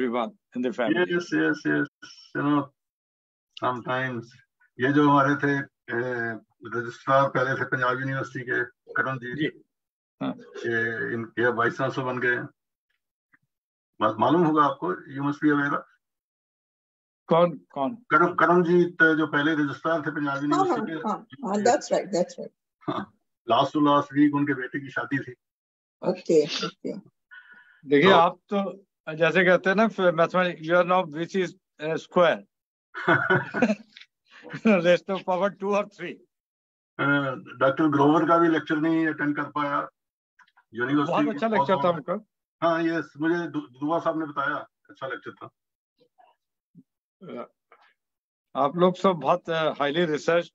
everyone in the family. Yes, yes, yes. You know, sometimes ये जो हमारे थे रजिस्ट्रार पहले थे पंजाब यूनिवर्सिटी के करण जी। हाँ। ये इनके वाइस चांसलर बन गए। बात मालूम होगा आपको? यू मस्ट बी अवेयर कौन कौन? करम करम जी त- जो पहले रजिस्ट्रार थे पंजाब यूनिवर्सिटी के। हाँ हाँ that's right that's right last to last week उनके बेटे की शादी थी। ओके ओके देखिए तो- आप तो जैसे कहते हैं ना mathematics you are now which is square rest of power two और थ्री डॉक्टर ग्रोवर का भी लेक्चर नहीं अटेंड कर पाया. यूनिवर्सिटी बहुत अच्छा लेक्चर था उनका हाँ यस मुझे दुआ साहब ने बताया अच्छा लेक्चर था। आप लोग सब बहुत हाईली रिसर्च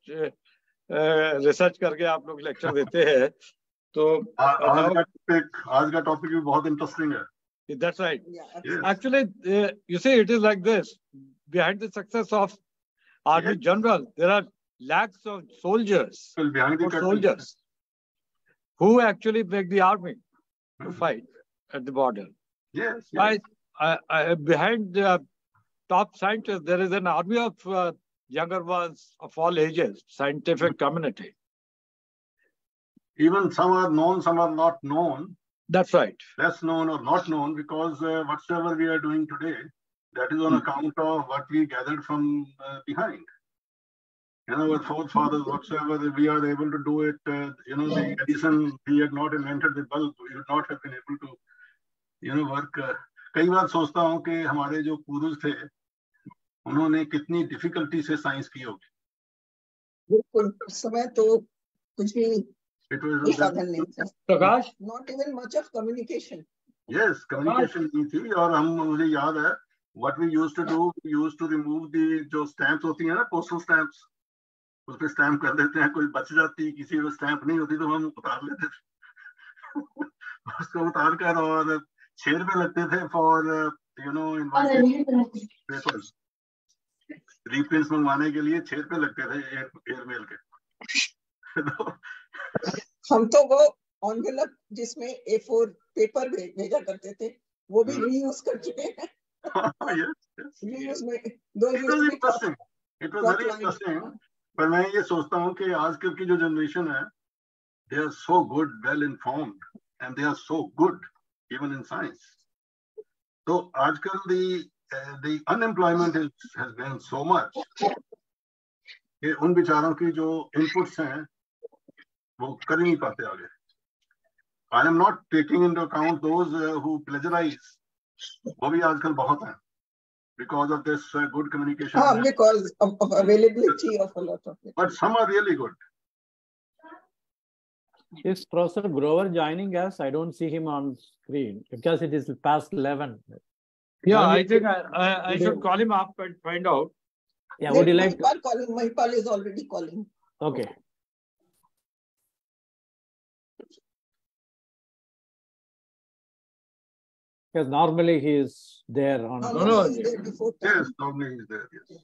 रिसर्च करके आप लोग लेक्चर देते हैं। तो आज का टॉपिक आज का टॉपिक भी बहुत इंटरेस्टिंग है। That's right. Yeah, Actually, uh, you see, it is like this. Behind the success of Army yeah. General, there are lakhs of soldiers, well, soldiers who actually make the army to mm-hmm. fight at the border. Yes. yes. I, I, I, behind the top scientists, there is an army of uh, younger ones of all ages, scientific community. Even some are known, some are not known. That's right less known or not known because uh, whatsoever we are doing today that is on mm. account of what we gathered from uh, behind you know, our forefathers, whatsoever, we are able to do it. Uh, you know, the Edison, he had not invented the bulb. We would not have been able to, you know, work. Uh, कई बार सोचता हूँ कि हमारे जो पूर्वज थे उन्होंने कितनी डिफिकल्टी से साइंस की होगी बिल्कुल उस समय तो कुछ भी साधन नहीं था prakash? Not even much of communication yes communication नहीं थी और हम मुझे याद है what we used to do used to remove the जो स्टैंप्स होती है ना पोस्टल स्टैंप्स उस पे स्टैंप कर देते हैं कोई बच जाती किसी को स्टैंप नहीं होती तो हम उतार लेते थे। उसको उतार कर और छह रुपए लगते थे for you know papers reprints मंगवाने के लिए छह रुपए लगते थे एयर के। तो हम तो वो एनवेलप जिसमें ए फोर पेपर भेजा करते थे वो भी हम्म। रीयूज कर चुके हैं. रीयूज में दो very interesting. पर मैं ये सोचता हूँ कि आजकल की जो जनरेशन है they are so good well informed and they are so good even in science तो आजकल the the unemployment has been so much कि उन बेचारों की जो इनपुट्स हैं वो कर ही नहीं पाते आगे I am not taking in account those who plagiarise वो भी आजकल बहुत हैं because of this uh, good communication. हाँ because of, of availability of a lot of it. But some are really good. Is Professor Grover joining us? I don't see him on screen because it is past 11. yeah Only- i think i i, I should call him up and find out Yeah, would you like to? Mahipal calling? Mahipal is already calling. Okay. Because normally he is there on. No, No, no, no. he's there before time. Yes, normally he's there. Yes.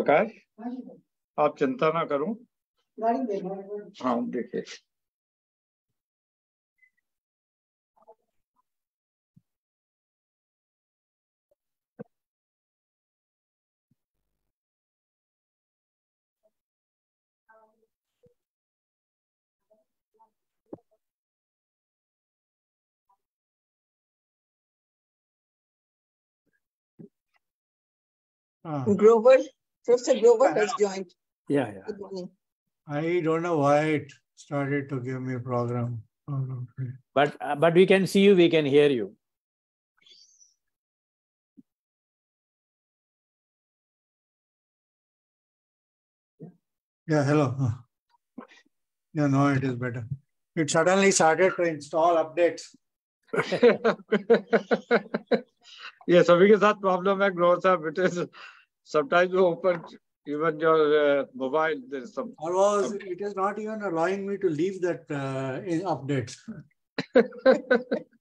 प्रकाश? आप चिंता ना करो। हाँ देखिए। हाँ। Grover Professor Grover has joined. Yeah, yeah. Good morning. I don't know why it started to give me a program. But uh, but we can see you, we can hear you. Yeah, hello. Yeah, no, it is better. It suddenly started to install updates. yeah, so because that problem at grows up, it is sometimes you open even your uh, mobile there is some Or was it is not even allowing me to leave that uh, in updates.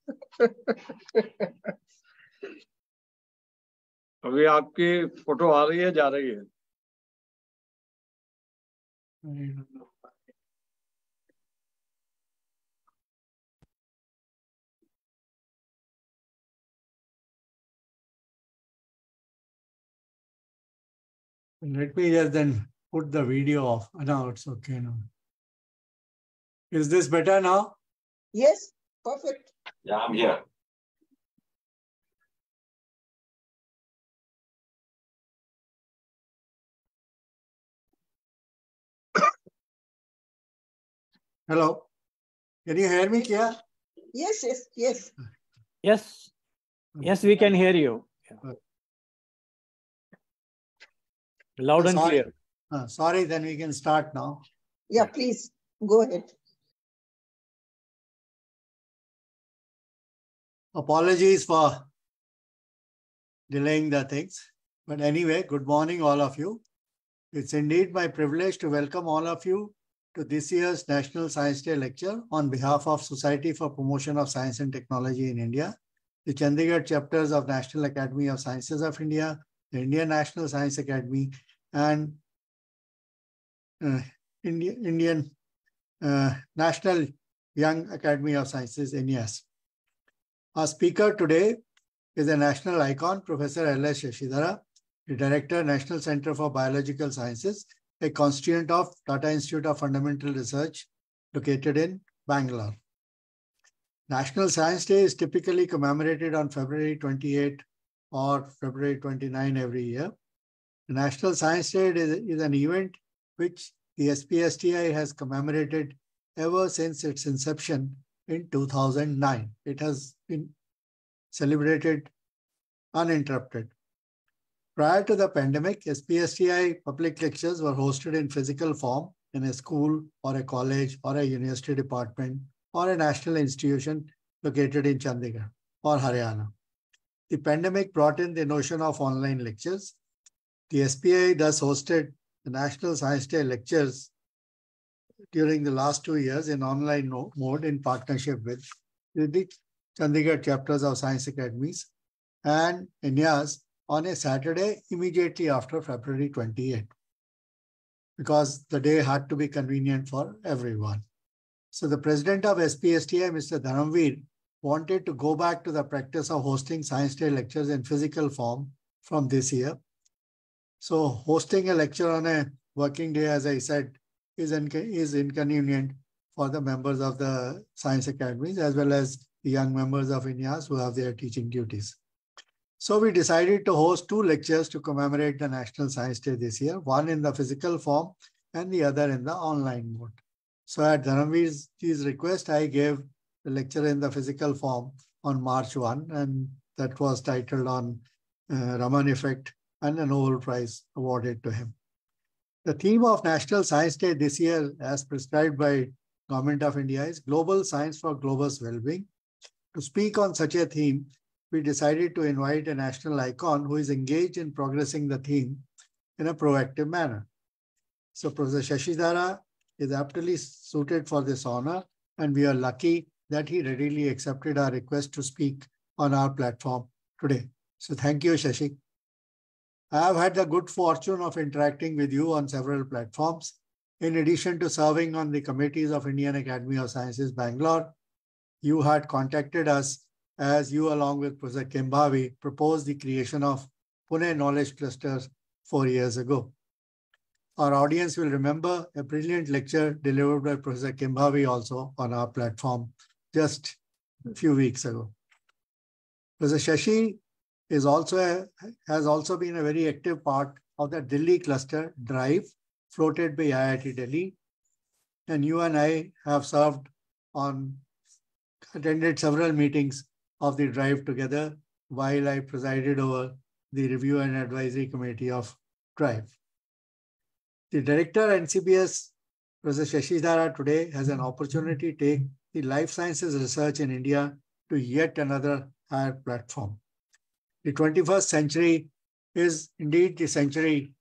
अभी आपकी photo आ रही है जा रही है Let me just then put the video off. Ah, now it's okay now. Is this better now? Yes, perfect. Yeah, I'm here. Hello? Can you hear me, Keya? Yes, yes, yes. Yes, yes, we can hear you. Yeah. Loud and Sorry. clear. Uh, sorry, then we can start now. Yeah, please go ahead. Apologies for delaying the things. But anyway, good morning, all of you. It's indeed my privilege to welcome all of you to this year's National Science Day lecture on behalf of Society for Promotion of Science and Technology in India, the Chandigarh chapters of National Academy of Sciences of India, the Indian National Science Academy, and uh, Indi- Indian uh, National Young Academy of Sciences, NES. Our speaker today is a national icon, Professor L.S. Shashidhara, the Director, National Center for Biological Sciences, a constituent of Tata Institute of Fundamental Research located in Bangalore. National Science Day is typically commemorated on February 28 or February 29 every year. The National Science Day is, is an event which the SPSTI has commemorated ever since its inception in 2009. It has been celebrated uninterrupted. Prior to the pandemic, SPSTI public lectures were hosted in physical form in a school or a college or a university department or a national institution located in Chandigarh or Haryana. The pandemic brought in the notion of online lectures. The SPI thus hosted the National Science Day lectures during the last two years in online mode in partnership with the Chandigarh chapters of Science Academies and INYAS on a Saturday immediately after February 28, because the day had to be convenient for everyone. So the president of SPSTI, Mr. Dharamvir, wanted to go back to the practice of hosting Science Day lectures in physical form from this year. So hosting a lecture on a working day, as I said, is, is inconvenient for the members of the science academies as well as the young members of INYAS who have their teaching duties. So we decided to host two lectures to commemorate the National Science Day this year, one in the physical form and the other in the online mode. So at Dharamvir's request, I gave the lecture in the physical form on March 1, and that was titled on uh, Raman Effect and a Nobel Prize awarded to him. The theme of National Science Day this year, as prescribed by Government of India, is Global Science for Global Well-being. To speak on such a theme, we decided to invite a national icon who is engaged in progressing the theme in a proactive manner. So Professor Shashidhara is aptly suited for this honor, and we are lucky that he readily accepted our request to speak on our platform today. So thank you, Shashi. I have had the good fortune of interacting with you on several platforms. In addition to serving on the committees of Indian Academy of Sciences, Bangalore, you had contacted us as you, along with Professor Kembhavi, proposed the creation of Pune Knowledge Clusters four years ago. Our audience will remember a brilliant lecture delivered by Professor Kembhavi also on our platform just a few weeks ago. Professor Shashi is also a, has also been a very active part of the Delhi cluster DRIIV floated by IIT Delhi. And you and I have served on, attended several meetings of the DRIIV together while I presided over the review and advisory committee of DRIIV. The director NCBS, Professor Shashidhara today has an opportunity to take the life sciences research in India to yet another higher platform. The 21st century is indeed the century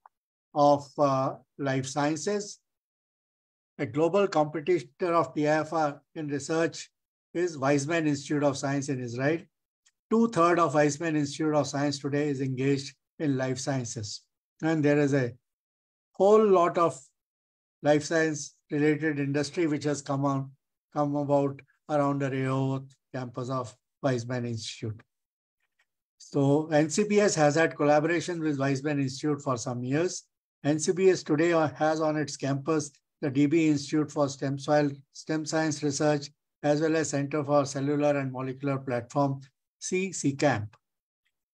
of uh, life sciences. A global competitor of TIFR in research is Weizmann Institute of Science in Israel. Two-thirds of Weizmann Institute of Science today is engaged in life sciences. And there is a whole lot of life science related industry which has come on, come about around the Rehovot campus of Weizmann Institute. So NCBS has had collaboration with Weizmann Institute for some years. NCBS today has on its campus the DB Institute for Stem, Soil, Stem Science Research, as well as Center for Cellular and Molecular Platform, C-CAMP,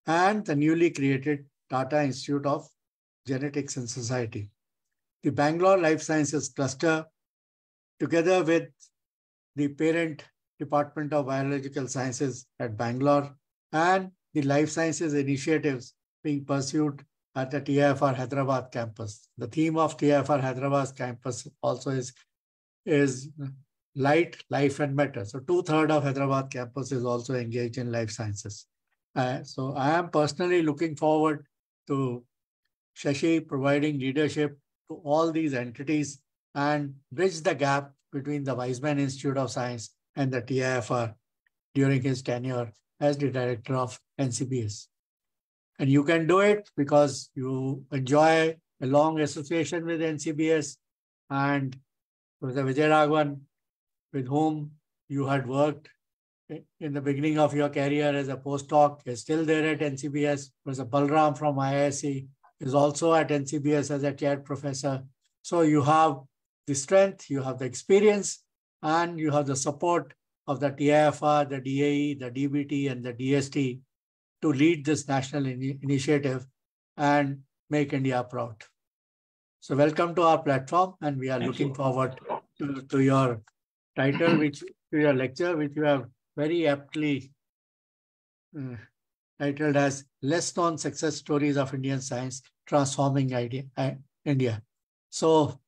and the newly created Tata Institute of Genetics and Society. The Bangalore Life Sciences Cluster, together with the parent Department of Biological Sciences at Bangalore and the life sciences initiatives being pursued at the TIFR Hyderabad campus. The theme of TIFR Hyderabad campus also is, is light, life, and matter. So two-thirds of Hyderabad campus is also engaged in life sciences. Uh, so I am personally looking forward to Shashi providing leadership to all these entities and bridge the gap between the Weizmann Institute of Science and the TIFR during his tenure as the director of NCBS. And you can do it because you enjoy a long association with NCBS and Professor Vijay Raghavan, with whom you had worked in the beginning of your career as a postdoc, is still there at NCBS. Professor Balaram from IISc is also at NCBS as a chair professor. So you have the strength, you have the experience, and you have the support of the TIFR, the DAE, the DBT, and the DST to lead this national in initiative and make India proud. So welcome to our platform, and we are Thank looking you. forward to, to your title, which to your lecture, which you have very aptly uh, titled as Less Known Success Stories of Indian Science Transforming idea, uh, India. So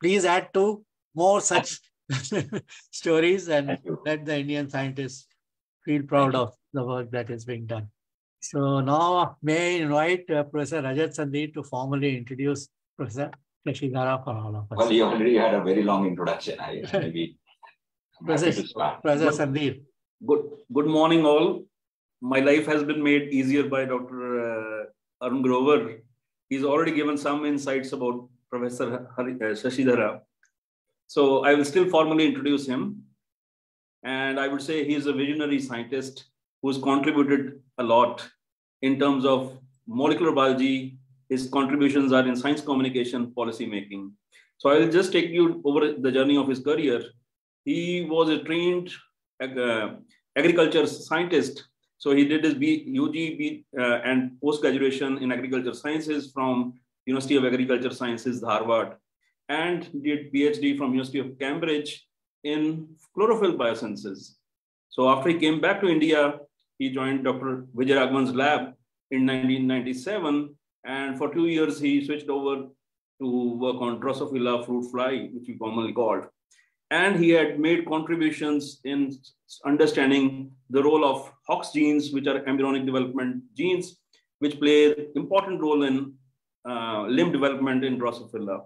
please add to more such stories and let the Indian scientists feel proud of the work that is being done. So now may I invite uh, Professor Rajat Sandhir to formally introduce Professor Shashidhara for all of us. Well, you already had a very long introduction. I maybe Professor, Professor Sandhir. Good, good morning all. My life has been made easier by Dr. Uh, Arun Grover. He's already given some insights about Professor Hari, uh, Shashidhara. So I will still formally introduce him. And I would say he is a visionary scientist who's contributed a lot in terms of molecular biology. His contributions are in science communication, policy making. So I will just take you over the journey of his career. He was a trained uh, agriculture scientist. So he did his B, UG B, uh, and post graduation in agriculture sciences from University of Agriculture Sciences, Dharwad and did PhD from University of Cambridge in chlorophyll biosynthesis. So after he came back to India, he joined Dr. Vijay Raghavan's lab in 1997. And for two years, he switched over to work on Drosophila fruit fly, which he commonly called. And he had made contributions in understanding the role of Hox genes, which are embryonic development genes, which play an important role in uh, limb development in Drosophila.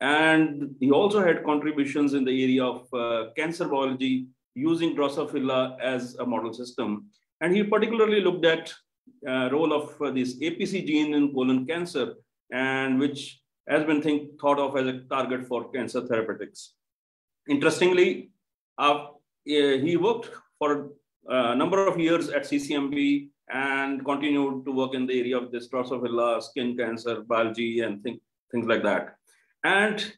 And he also had contributions in the area of uh, cancer biology using Drosophila as a model system. And he particularly looked at uh, role of uh, this APC gene in colon cancer, and which has been think, thought of as a target for cancer therapeutics. Interestingly, uh, he worked for a number of years at CCMB and continued to work in the area of this Drosophila, skin cancer, biology, and things like that. And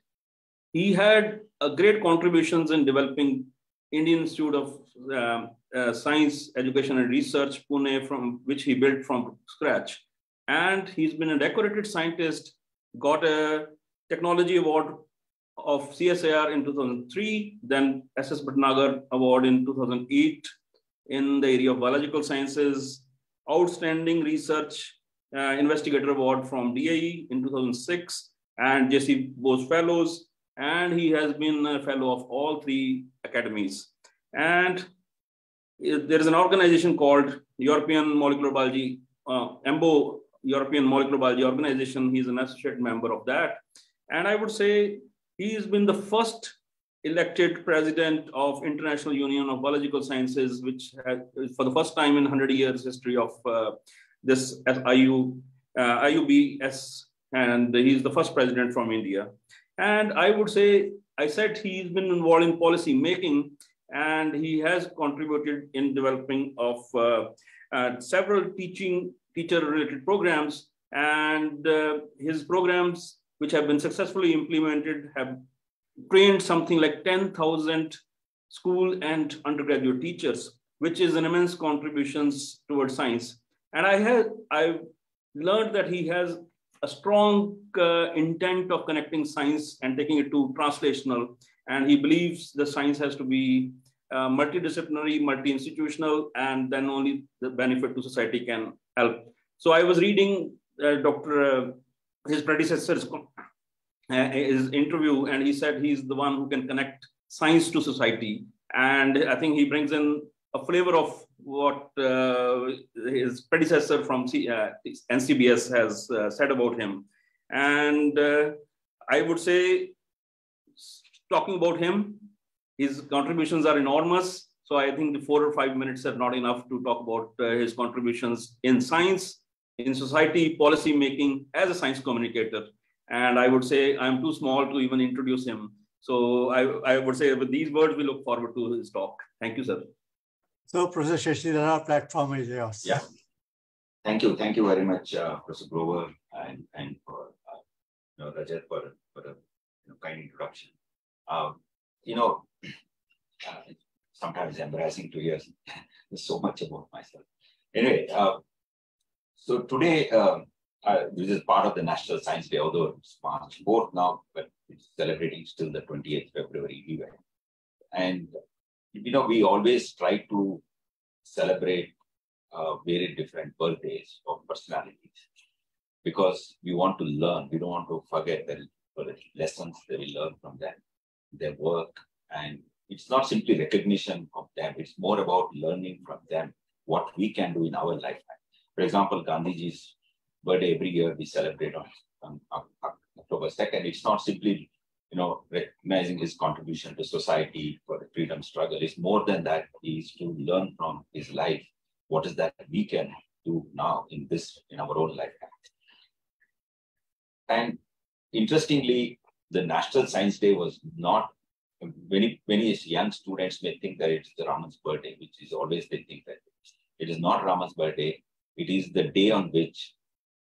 he had a great contributions in developing Indian Institute of uh, uh, Science, Education and Research, Pune, from which he built from scratch. And he's been a decorated scientist, got a technology award of CSIR in 2003, then SS Bhatnagar Award in 2008 in the area of biological sciences, outstanding research uh, investigator award from DAE in 2006, and J.C. Bose Fellows, and he has been a fellow of all three academies. And there is an organization called European Molecular Biology, uh, EMBO, European Molecular Biology Organization. He's an associate member of that. And I would say he's been the first elected president of International Union of Biological Sciences, which for the first time in 100 years history of uh, this IU, uh, IUBS, and he's the first president from India. And I would say, I said he's been involved in policy making, and he has contributed in developing of uh, uh, several teaching teacher related programs and uh, his programs which have been successfully implemented have trained something like 10,000 school and undergraduate teachers, which is an immense contributions towards science. And I have I've learned that he has a strong uh, intent of connecting science and taking it to translational. And he believes the science has to be uh, multidisciplinary, multi-institutional, and then only the benefit to society can help. So I was reading uh, Dr. Uh, his predecessor's uh, his interview, and he said he's the one who can connect science to society. And I think he brings in a flavor of what uh, his predecessor from C, uh, NCBS has uh, said about him. And I would say, talking about him, his contributions are enormous. So I think the four or five minutes are not enough to talk about his contributions in science, in society, policy making as a science communicator. And I would say I'm too small to even introduce him. So I, I would say with these words, we look forward to his talk. Thank you, sir. So Professor Shashidhara, platform is yours. Yeah. Thank you. Thank you very much, uh, Professor Grover and, and for uh, you know, Rajat for, for a you know, kind introduction. Um, you know, uh, sometimes embarrassing to hear so much about myself. Anyway, uh, so today, um, uh, this is part of the National Science Day, although it's March 4th now, but it's celebrating still the 28th February event. And, you know, we always try to celebrate uh, very different birthdays of personalities because we want to learn. We don't want to forget the, the lessons that we learn from them, their work. And it's not simply recognition of them, it's more about learning from them what we can do in our lifetime. For example, Gandhiji's birthday every year we celebrate on, on, on October 2nd. It's not simply, you know, recognizing his contribution to society for the freedom struggle. It's more than that that. Is to learn from his life. What is that we can do now in this, in our own lifetime? And interestingly, the National Science Day was not many many young students may think that it's the Raman's birthday, which is always they think that it is not Raman's birthday. It is the day on which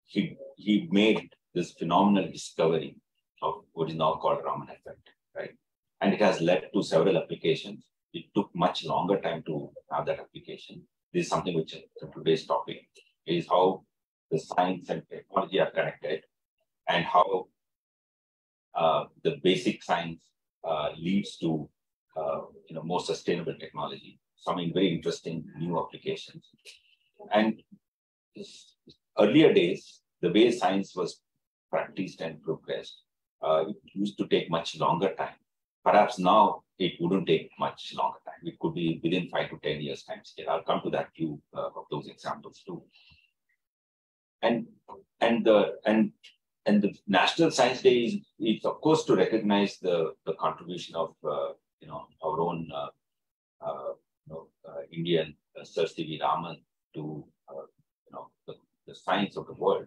he, he made this phenomenal discovery of what is now called Raman effect, right? And it has led to several applications. It took much longer time to have that application. This is something which today's topic is how the science and technology are connected and how uh, the basic science uh, leads to uh, you know more sustainable technology, something very interesting new applications. And earlier days, the way science was practiced and progressed, uh, used to take much longer time. Perhaps now it wouldn't take much longer time. It could be within five to 10 years time scale. I'll come to that few uh, of those examples too. And, and, the, and, and the National Science Day is, is of course to recognize the, the contribution of, uh, you know, our own uh, uh, you know, uh, Indian Sir C.V. Raman to, you know, the the science of the world.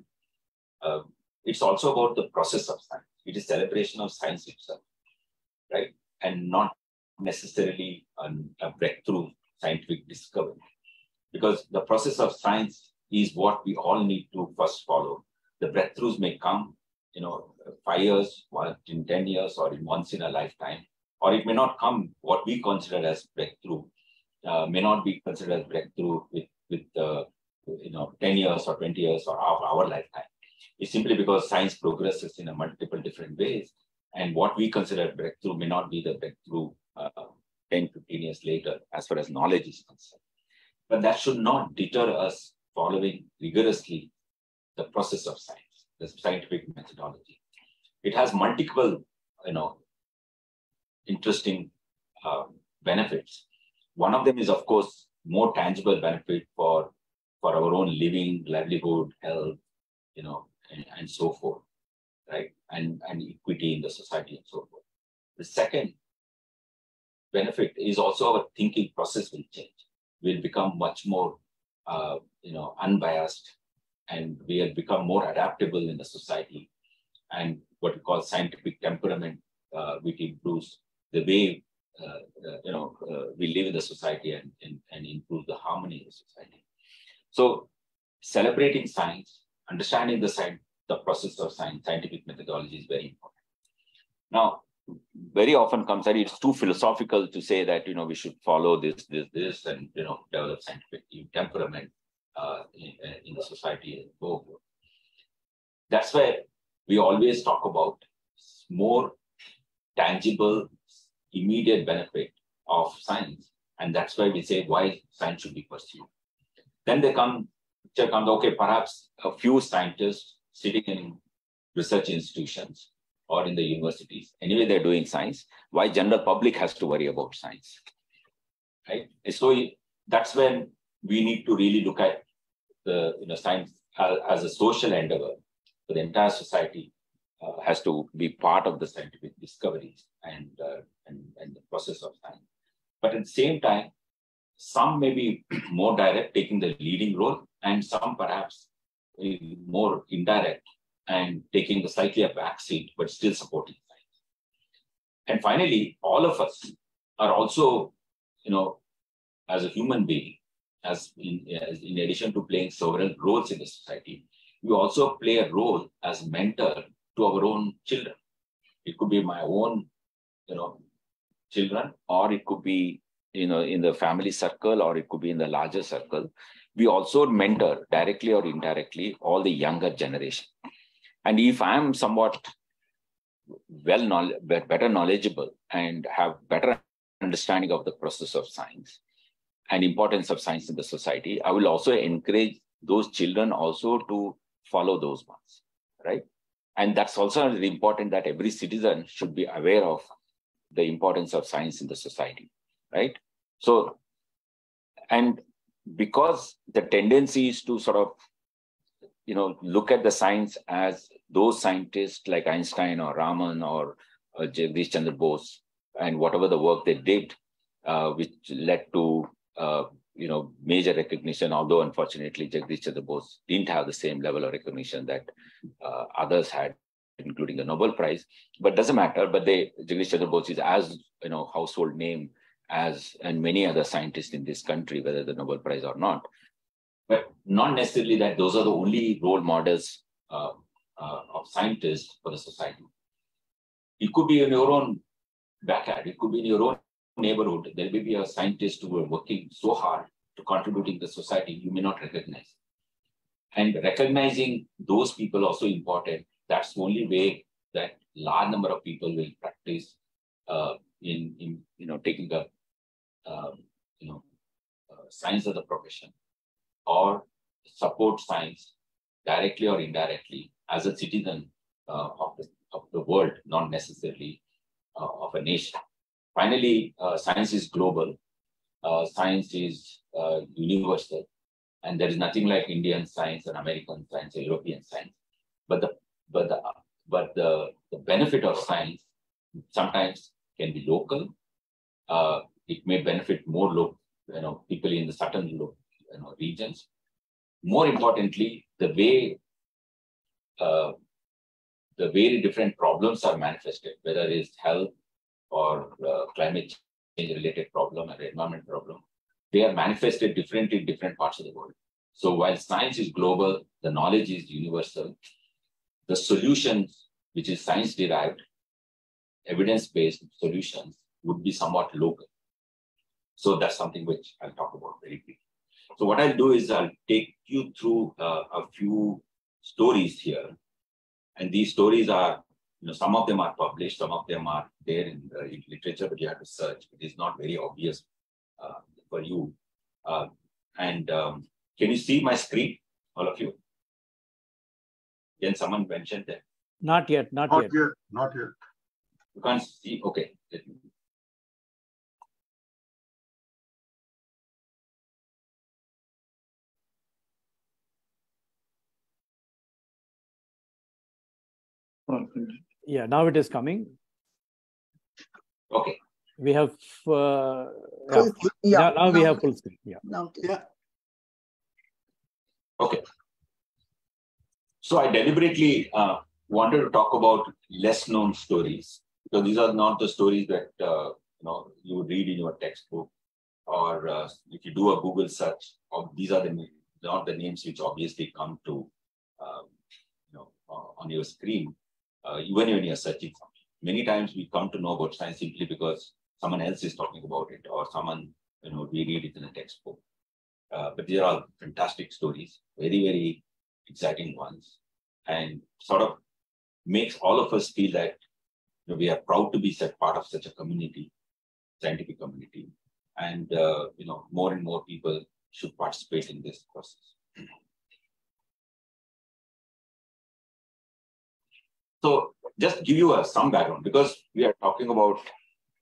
Uh, it's also about the process of science. It is celebration of science itself, right? And not necessarily an, a breakthrough scientific discovery. Because the process of science is what we all need to first follow. The breakthroughs may come, you know, five years, one in 10 years, or in once in a lifetime, or it may not come what we consider as breakthrough, uh, may not be considered as breakthrough with, with the you know, 10 years or 20 years or our, our lifetime. It's simply because science progresses in a multiple different ways. And what we consider breakthrough may not be the breakthrough uh, 10, 15 years later, as far as knowledge is concerned. But that should not deter us following rigorously the process of science, the scientific methodology. It has multiple, you know, interesting uh, benefits. One of them is, of course, more tangible benefit for for our own living, livelihood, health, you know, and, and so forth, right? And and equity in the society and so forth. The second benefit is also our thinking process will change. We'll become much more, uh, you know, unbiased, and we'll become more adaptable in the society. And what we call scientific temperament, uh, which improves the way uh, uh, you know uh, we live in the society and, and and improve the harmony in the society. So, celebrating science, understanding the science, the process of science, scientific methodology is very important. Now, very often comes that it's too philosophical to say that you know we should follow this, this, this, and you know develop scientific temperament uh, in, in, the society so forth. That's where we always talk about more tangible, immediate benefit of science, and that's why we say why science should be pursued. Then they come, picture comes, okay, perhaps a few scientists sitting in research institutions or in the universities. Anyway, they're doing science. Why general public has to worry about science? Right? So that's when we need to really look at the you know science as a social endeavor for the entire society uh, has to be part of the scientific discoveries and, uh, and and the process of science. But at the same time, some may be more direct, taking the leading role, and some perhaps more indirect and taking the slightly a back seat, but still supporting. And finally, all of us are also, you know, as a human being, as in, as in addition to playing several roles in the society, we also play a role as mentor to our own children. It could be my own, you know, children, or it could be you know in the family circle or it could be in the larger circle we also mentor directly or indirectly all the younger generation and if i am somewhat well knowledge, better knowledgeable and have better understanding of the process of science and importance of science in the society i will also encourage those children also to follow those ones right and that's also important that every citizen should be aware of the importance of science in the society right? So, and because the tendency is to sort of, you know, look at the science as those scientists like Einstein or Raman or uh, Jagdish Chandra Bose and whatever the work they did, uh, which led to, uh, you know, major recognition, although unfortunately Jagdish Chandra Bose didn't have the same level of recognition that uh, others had including the Nobel Prize, but doesn't matter. But they, Jagdish Chandra Bose is as you know household name as and many other scientists in this country, whether the Nobel Prize or not. But not necessarily that those are the only role models uh, uh, of scientists for the society. It could be in your own backyard. It could be in your own neighborhood. There may be a scientist who are working so hard to contributing to the society you may not recognize. And recognizing those people also important. That's the only way that large number of people will practice uh, in, in you know taking a um, you know, uh, science as a profession or support science directly or indirectly as a citizen uh, of, the, of the world, not necessarily uh, of a nation. Finally, uh, science is global. Uh, science is uh, universal. And there is nothing like Indian science and American science or European science. But the but the but the, the benefit of science sometimes can be local, uh, it may benefit more local, you know, people in the certain you know, regions. More importantly, the way uh, the very different problems are manifested, whether it's health or uh, climate change related problem or environment problem, they are manifested differently in different parts of the world. So while science is global, the knowledge is universal, the solutions, which is science derived, evidence based solutions, would be somewhat local. So that's something which I'll talk about very quickly. So what I'll do is I'll take you through uh, a few stories here. And these stories are, you know, some of them are published, some of them are there in the literature, but you have to search. It is not very obvious uh, for you. Uh, and um, can you see my screen, all of you? Can someone mention that? Not yet, not, not yet. yet. Not yet. You can't see, okay. Yeah, now it is coming. Okay. We have, uh, yeah. Full- yeah, now, now we have full screen. Yeah. Now. Yeah. Okay. So I deliberately uh, wanted to talk about less known stories because these are not the stories that uh, you know you would read in your textbook or uh, if you do a Google search. Or these are the not the names which obviously come to um, you know uh, on your screen uh, even when you're searching something. Many times we come to know about science simply because someone else is talking about it or someone you know we read it in a textbook. Uh, but these are all fantastic stories, very, very exciting ones, and sort of makes all of us feel that you know, we are proud to be such part of such a community, scientific community, and uh, you know more and more people should participate in this process. So just give you a, some background because we are talking about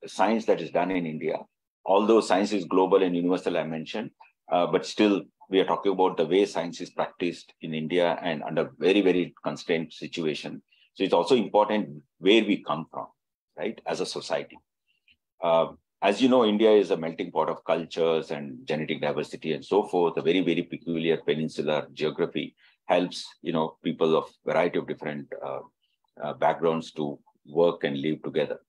science that is done in India. Although science is global and universal, I mentioned, uh, but still we are talking about the way science is practiced in India and under very, very constrained situation. So it's also important where we come from, right, as a society. Uh, as you know, India is a melting pot of cultures and genetic diversity and so forth. A very, very peculiar peninsular geography helps, you know, people of variety of different uh, uh, backgrounds to work and live together.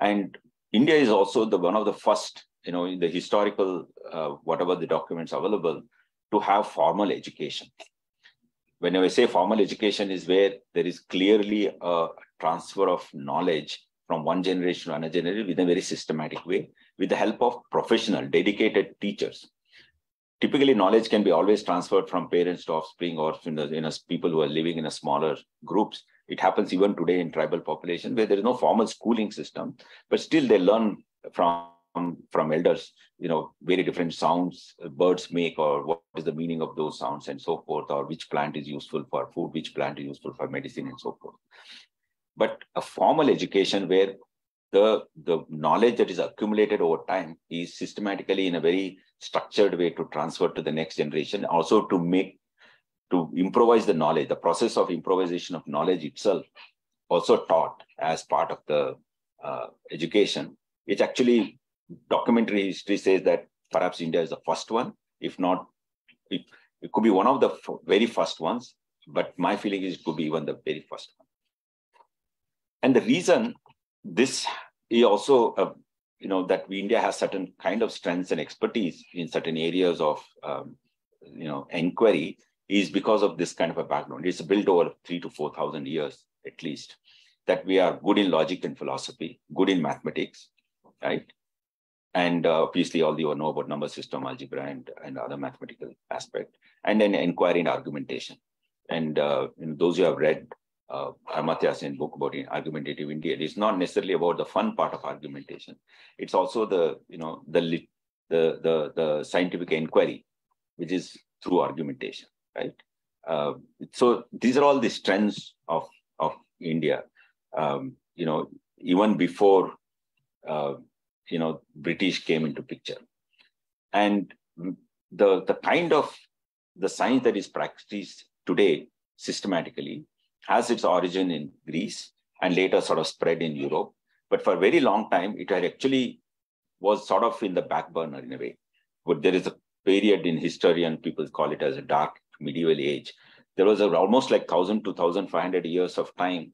And India is also the one of the first, you know, in the historical, uh, whatever the documents available, to have formal education. Whenever I say formal education is where there is clearly a transfer of knowledge from one generation to another generation in a very systematic way with the help of professional, dedicated teachers. Typically, knowledge can be always transferred from parents to offspring or in a, people who are living in a smaller groups. It happens even today in tribal population where there is no formal schooling system, but still they learn from from elders, you know, very different sounds birds make or what is the meaning of those sounds and so forth, or which plant is useful for food, which plant is useful for medicine and so forth. But a formal education where the, the knowledge that is accumulated over time is systematically in a very structured way to transfer to the next generation, also to make, to improvise the knowledge, the process of improvisation of knowledge itself also taught as part of the uh, education, which actually documentary history says that perhaps India is the first one, if not, it, it could be one of the very first ones, but my feeling is it could be even the very first one. And the reason this is also, uh, you know, that we, India has certain kind of strengths and expertise in certain areas of, um, you know, inquiry is because of this kind of a background. It's built over three to 4,000 years at least, that we are good in logic and philosophy, good in mathematics, right? And uh, obviously, all you know about number system, algebra, and, and other mathematical aspect, and then inquiry and argumentation. And uh, those who have read uh, Amartya book about argumentative India, it's not necessarily about the fun part of argumentation. It's also the you know the the the the scientific inquiry, which is through argumentation, right? Uh, so these are all the strengths of of India. Um, you know, even before uh, you know British came into picture, and the the kind of the science that is practiced today systematically has its origin in Greece and later sort of spread in Europe. But for a very long time, it had actually was sort of in the back burner in a way. But there is a period in history, and people call it as a dark medieval age. There was a, almost like 1,000 to 1,500 years of time.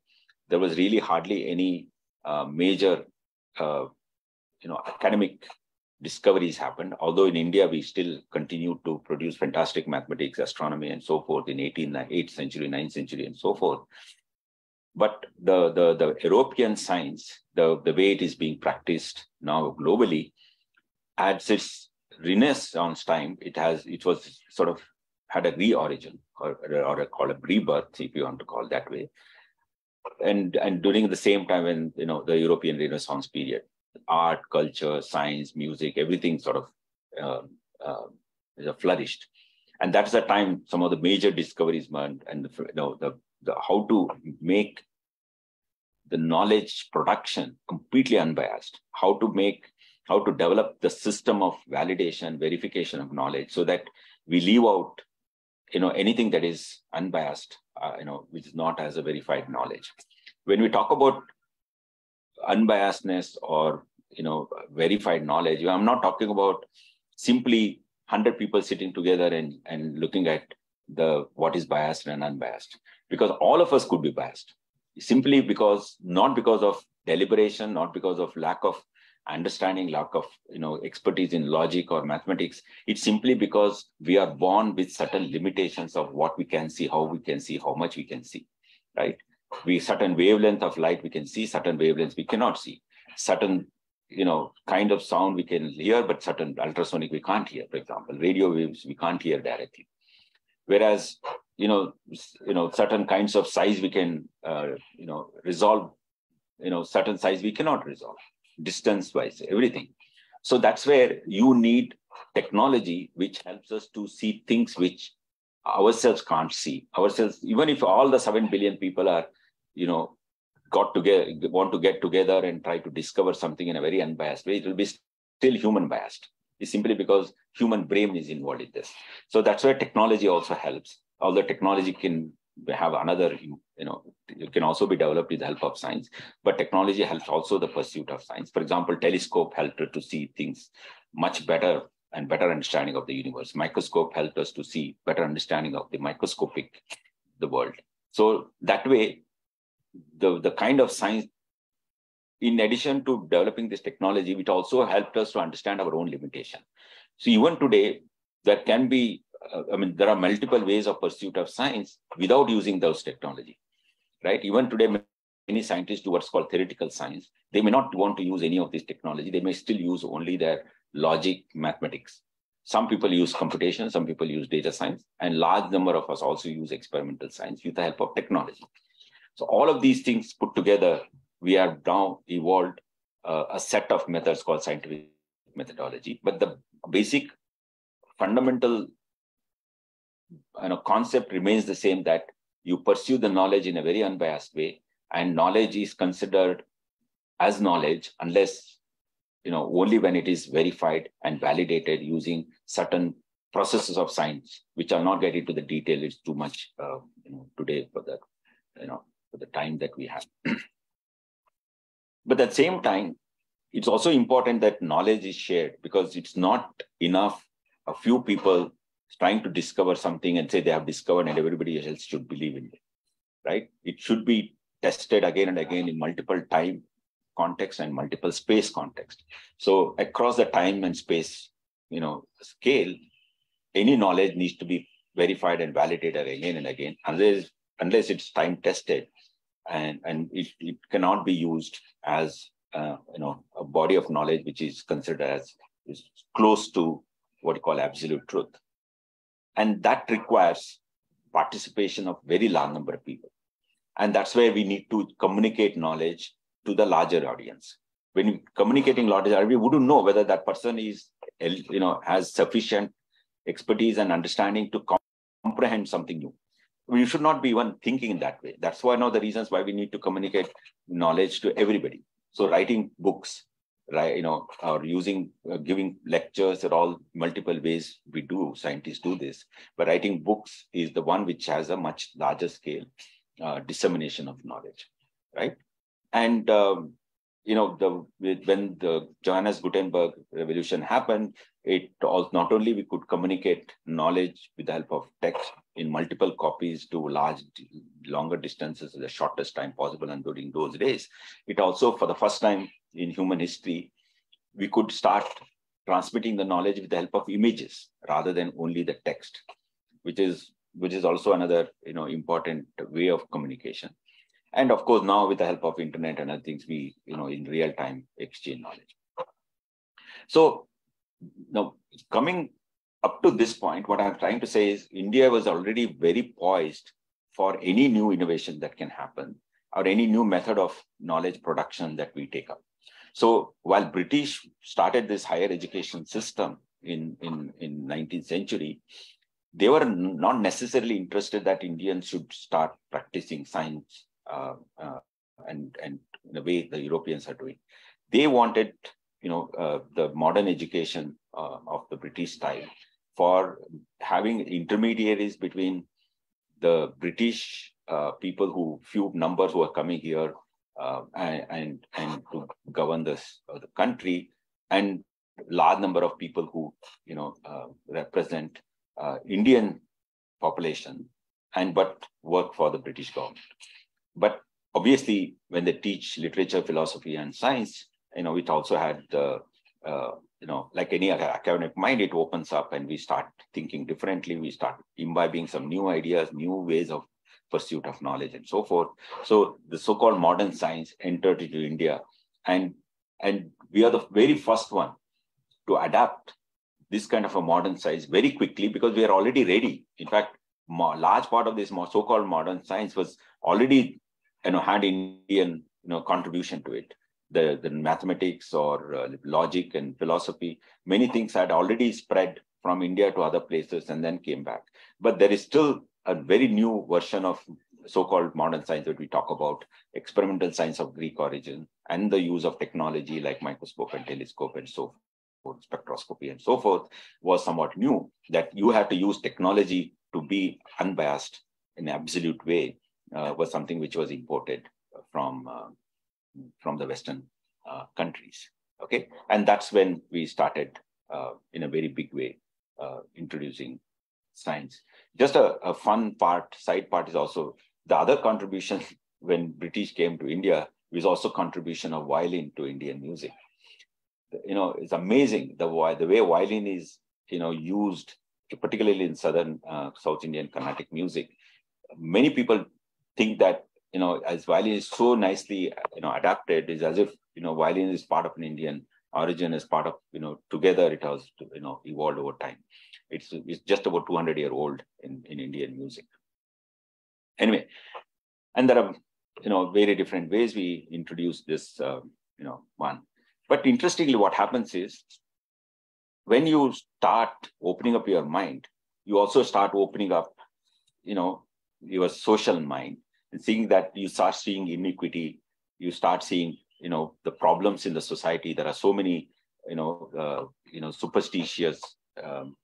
There was really hardly any uh, major, uh, you know, academic discoveries happened. Although in India, we still continue to produce fantastic mathematics, astronomy, and so forth in 18th, 8th century, 9th century, and so forth. But the, the, the European science, the, the way it is being practiced now globally, at its renaissance time, it has it was sort of had a re-origin or, or a, call a rebirth, if you want to call that way. And and during the same time when you know the European Renaissance period, art, culture, science, music, everything sort of uh, flourished. And that's the time some of the major discoveries and the, you know, the, the how to make the knowledge production completely unbiased, how to make, how to develop the system of validation, verification of knowledge, so that we leave out, you know, anything that is unbiased, uh, you know, which is not as a verified knowledge. when we talk about unbiasedness or you know verified knowledge, I'm not talking about simply 100 people sitting together and, and looking at the what is biased and unbiased because all of us could be biased simply because not because of deliberation not because of lack of understanding lack of you know expertise in logic or mathematics it's simply because we are born with certain limitations of what we can see how we can see how much we can see right? We certain wavelength of light we can see certain wavelengths we cannot see. Certain you know kind of sound we can hear but certain ultrasonic we can't hear for example. Radio waves we can't hear directly. Whereas you know you know certain kinds of size we can uh, you know resolve you know certain size we cannot resolve distance wise everything. So that's where you need technology which helps us to see things which ourselves can't see. Ourselves even if all the 7 billion people are you know got together want to get together and try to discover something in a very unbiased way it will be still human biased. It's simply because human brain is involved in this. So that's where technology also helps. Although technology can have another you know it can also be developed with the help of science but technology helps also the pursuit of science. For example telescope helped to see things much better and better understanding of the universe. Microscope helped us to see better understanding of the microscopic the world. So that way the, the kind of science, in addition to developing this technology, it also helped us to understand our own limitation. So even today, there can be, I mean, there are multiple ways of pursuit of science without using those technology, right? Even today, many scientists do what's called theoretical science. They may not want to use any of this technology. They may still use only their logic, mathematics. Some people use computation, some people use data science, and large number of us also use experimental science with the help of technology. So all of these things put together, we have now evolved uh, a set of methods called scientific methodology. But the basic fundamental you know, concept remains the same that you pursue the knowledge in a very unbiased way, and knowledge is considered as knowledge unless you know only when it is verified and validated using certain processes of science, which I'll not get into the detail. It's too much uh, you know, today for the you know for the time that we have. but at the same time, it's also important that knowledge is shared because it's not enough a few people trying to discover something and say they have discovered and everybody else should believe in it, right? It should be tested again and again in multiple time context and multiple space context. So across the time and space, you know, scale, any knowledge needs to be verified and validated again and again, unless unless it's time tested and and it, it cannot be used as uh, you know a body of knowledge which is considered as is close to what you call absolute truth and that requires participation of very large number of people and that's where we need to communicate knowledge to the larger audience when communicating larger we wouldn't know whether that person is you know has sufficient expertise and understanding to comprehend something new we should not be even thinking in that way. That's one of the reasons why we need to communicate knowledge to everybody. So writing books, you know, or using, uh, giving lectures are all multiple ways we do, scientists do this. But writing books is the one which has a much larger scale uh, dissemination of knowledge, right? And, um, you know, the when the Johannes Gutenberg revolution happened, it also not only we could communicate knowledge with the help of text in multiple copies to large longer distances in the shortest time possible and during those days it also for the first time in human history we could start transmitting the knowledge with the help of images rather than only the text which is which is also another you know important way of communication and of course now with the help of internet and other things we you know in real time exchange knowledge so now coming up to this point, what I'm trying to say is India was already very poised for any new innovation that can happen or any new method of knowledge production that we take up. So while British started this higher education system in, in, in 19th century, they were not necessarily interested that Indians should start practicing science uh, uh, and, and in the way the Europeans are doing. They wanted you know, uh, the modern education uh, of the British style for having intermediaries between the British uh, people who few numbers who are coming here uh, and, and to govern this uh, the country and large number of people who you know uh, represent uh, Indian population and but work for the British government. But obviously, when they teach literature, philosophy, and science, you know, it also had uh, you know, like any other academic mind, it opens up and we start thinking differently. We start imbibing some new ideas, new ways of pursuit of knowledge, and so forth. So the so-called modern science entered into India, and and we are the very first one to adapt this kind of a modern science very quickly because we are already ready. In fact, large part of this so-called modern science was already, you know, had Indian, you know, contribution to it. The, the mathematics or uh, logic and philosophy, many things had already spread from India to other places and then came back. But there is still a very new version of so-called modern science that we talk about, experimental science of Greek origin, and the use of technology like microscope and telescope and so forth, spectroscopy and so forth, was somewhat new. That you had to use technology to be unbiased in absolute way uh, was something which was imported from uh, from the Western uh, countries. Okay, and that's when we started uh, in a very big way uh, introducing science. Just a, a fun part, side part is also the other contribution when British came to India was also contribution of violin to Indian music. You know, it's amazing the the way violin is you know used, particularly in southern uh, South Indian Carnatic music. Many people think that you know as violin is so nicely you know adapted is as if you know violin is part of an Indian origin, as part of you know together it has you know evolved over time. It's it's just about 200 year old in in Indian music. Anyway, and there are you know very different ways we introduce this uh, you know one. But interestingly what happens is when you start opening up your mind you also start opening up you know your social mind and seeing that you start seeing inequity you start seeing you know the problems in the society. There are so many you know uh, you know superstitious um,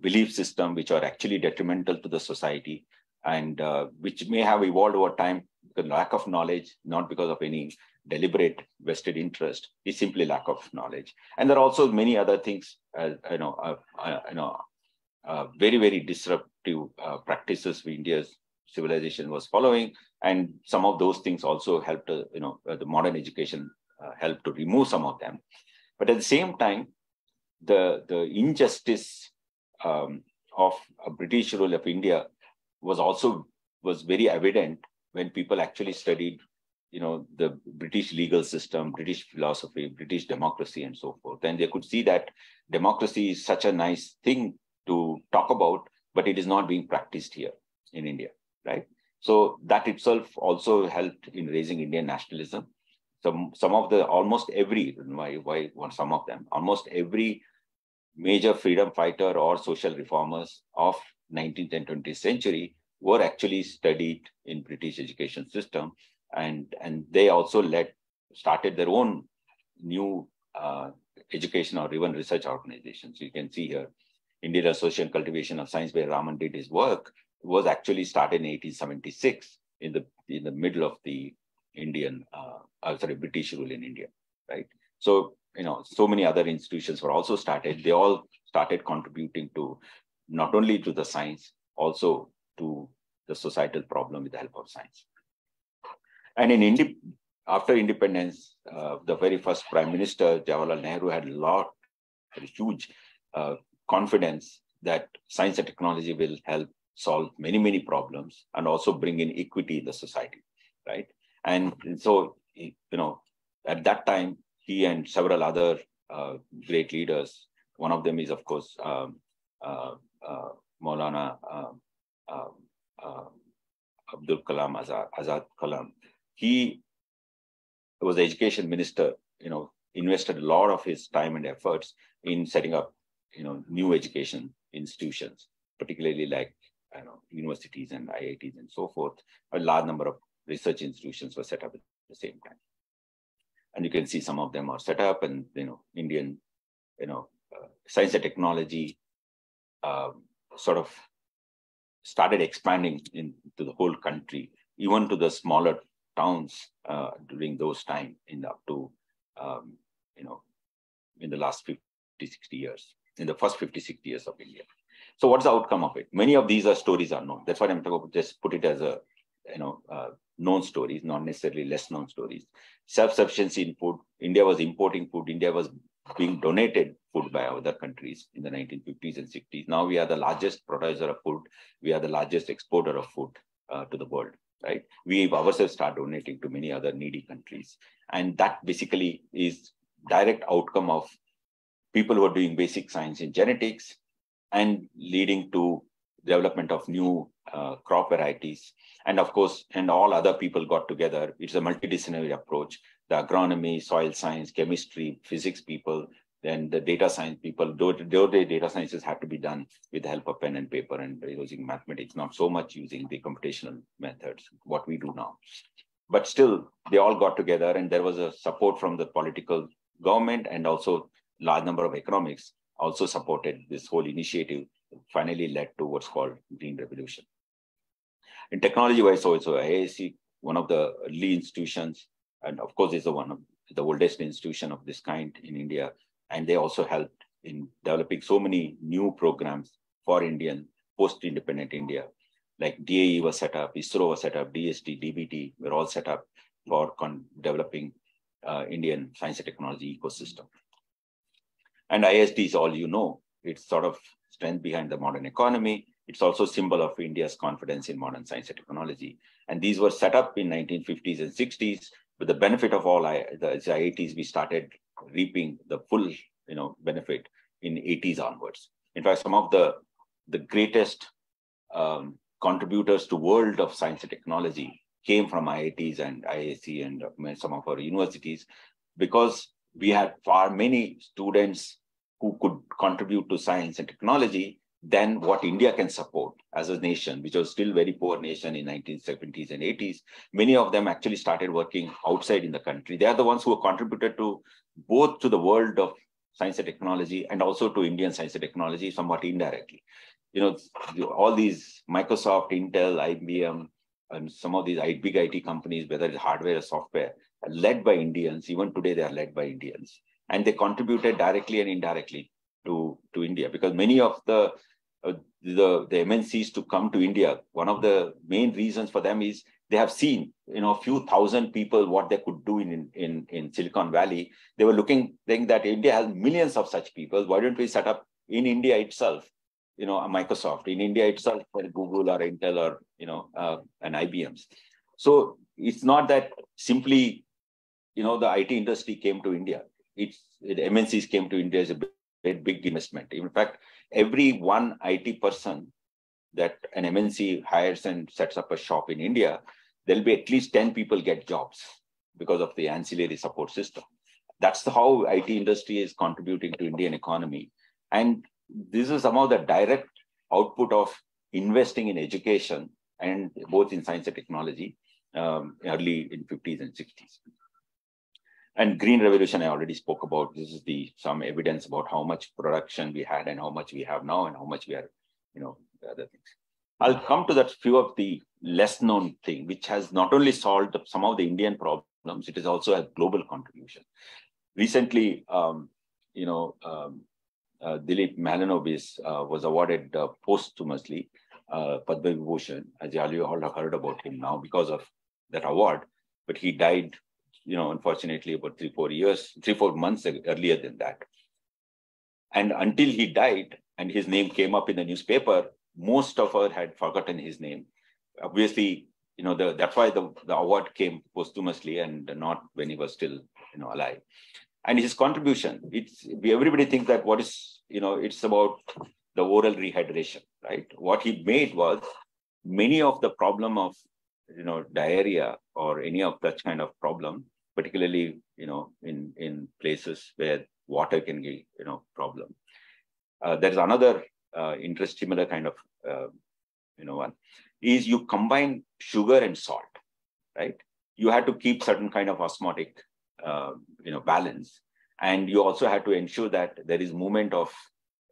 belief system which are actually detrimental to the society and uh, which may have evolved over time the lack of knowledge, not because of any deliberate vested interest, is simply lack of knowledge. And there are also many other things, uh, you know, uh, uh, you know, uh, very very disruptive uh, practices India's civilization was following, and some of those things also helped, you know, the modern education helped to remove some of them. But at the same time, the the injustice um, of British rule of India was also was very evident when people actually studied you know the british legal system british philosophy british democracy and so forth. And they could see that democracy is such a nice thing to talk about but it is not being practiced here in india right? So that itself also helped in raising indian nationalism. Some some of the almost every why why some of them almost every major freedom fighter or social reformers of 19th and 20th century were actually studied in British education system, and and they also led started their own new uh, education or even research organizations. You can see here, Indian Association Cultivation of Science, where Raman did his work, was actually started in 1876 in the in the middle of the Indian, uh, uh, sorry, British rule in India, right? So you know, so many other institutions were also started. They all started contributing to not only to the science, also to the societal problem with the help of science. And in Indi- after independence, uh, the very first prime minister, Jawaharlal Nehru, had a lot, a huge uh, confidence that science and technology will help solve many, many problems and also bring in equity in the society, right? And, so, you know, at that time, he and several other uh, great leaders, one of them is, of course, um, uh, uh, Maulana um, um, uh, Abdul Kalam Azad, Azad Kalam, he was the education minister, you know, invested a lot of his time and efforts in setting up, you know, new education institutions, particularly like, you know, universities and IITs and so forth. A large number of research institutions were set up at the same time. And you can see some of them are set up and, you know, Indian, you know, uh, science and technology um, sort of started expanding into the whole country, even to the smaller towns uh, during those time in up to, um, you know, in the last 50, 60 years, in the first 50, 60 years of India. So what's the outcome of it? Many of these are stories are known. That's why I'm talking about just put it as a, you know, uh, known stories, not necessarily less known stories. Self-sufficiency in food. India was importing food. India was being donated food by other countries in the 1950s and 60s. Now we are the largest producer of food. We are the largest exporter of food uh, to the world, right? We ourselves start donating to many other needy countries. And that basically is direct outcome of people who are doing basic science in genetics and leading to development of new uh, crop varieties. And of course, and all other people got together. It's a multidisciplinary approach. The agronomy, soil science, chemistry, physics people, then the data science people, though, the data sciences had to be done with the help of pen and paper and using mathematics, not so much using the computational methods, what we do now. But still, they all got together and there was a support from the political government and also large number of economics also supported this whole initiative finally led to what's called green revolution in technology wise also IISc one of the early institutions and of course is the one of the oldest institution of this kind in india and they also helped in developing so many new programs for indian post-independent india like dae was set up isro was set up dst dbt were all set up for developing uh, indian science and technology ecosystem and IST is all you know. It's sort of strength behind the modern economy. It's also a symbol of India's confidence in modern science and technology. And these were set up in 1950s and 60s. With the benefit of all I, the IITs, we started reaping the full, you know, benefit in 80s onwards. In fact, some of the the greatest um, contributors to world of science and technology came from IITs and IAC and some of our universities because we had far many students who could contribute to science and technology than what India can support as a nation, which was still very poor nation in 1970s and 80s. Many of them actually started working outside in the country. They are the ones who contributed to both to the world of science and technology and also to Indian science and technology somewhat indirectly. You know, all these Microsoft, Intel, IBM, and some of these big IT companies, whether it's hardware or software, led by Indians. Even today, they are led by Indians. And they contributed directly and indirectly to, to India because many of the, the, the MNCs to come to India, one of the main reasons for them is they have seen you know a few thousand people what they could do in, in, in Silicon Valley. They were looking, saying that India has millions of such people. Why don't we set up in India itself you know, Microsoft in India itself, or Google or Intel or you know, uh, and IBM's. So it's not that simply you know, the IT industry came to India. It's the MNCs came to India as a big, big investment. In fact, every one IT person that an MNC hires and sets up a shop in India, there'll be at least 10 people get jobs because of the ancillary support system. That's how IT industry is contributing to Indian economy. And this is somehow the direct output of investing in education and both in science and technology um, early in 50s and 60s. And green revolution, I already spoke about. This is the some evidence about how much production we had and how much we have now and how much we are, you know, the other things. I'll come to that few of the less known thing, which has not only solved some of the Indian problems, it is also a global contribution. Recently, um, you know, um, uh, Dilip Mahalanobis uh, was awarded uh, posthumously uh, Padma Vibhushan, as you all have heard about him now because of that award, but he died you know, unfortunately, about three, four years, three, four months earlier than that. And until he died and his name came up in the newspaper, most of us had forgotten his name. Obviously, you know, the, that's why the, the award came posthumously and not when he was still, you know, alive. And his contribution, it's everybody thinks that what is, you know, it's about the oral rehydration, right? What he made was many of the problem of, you know, diarrhea or any of that kind of problem particularly you know in in places where water can be you know problem. Uh, there is another uh, interest similar kind of uh, you know one is you combine sugar and salt, right? You had to keep certain kind of osmotic uh, you know balance, and you also had to ensure that there is movement of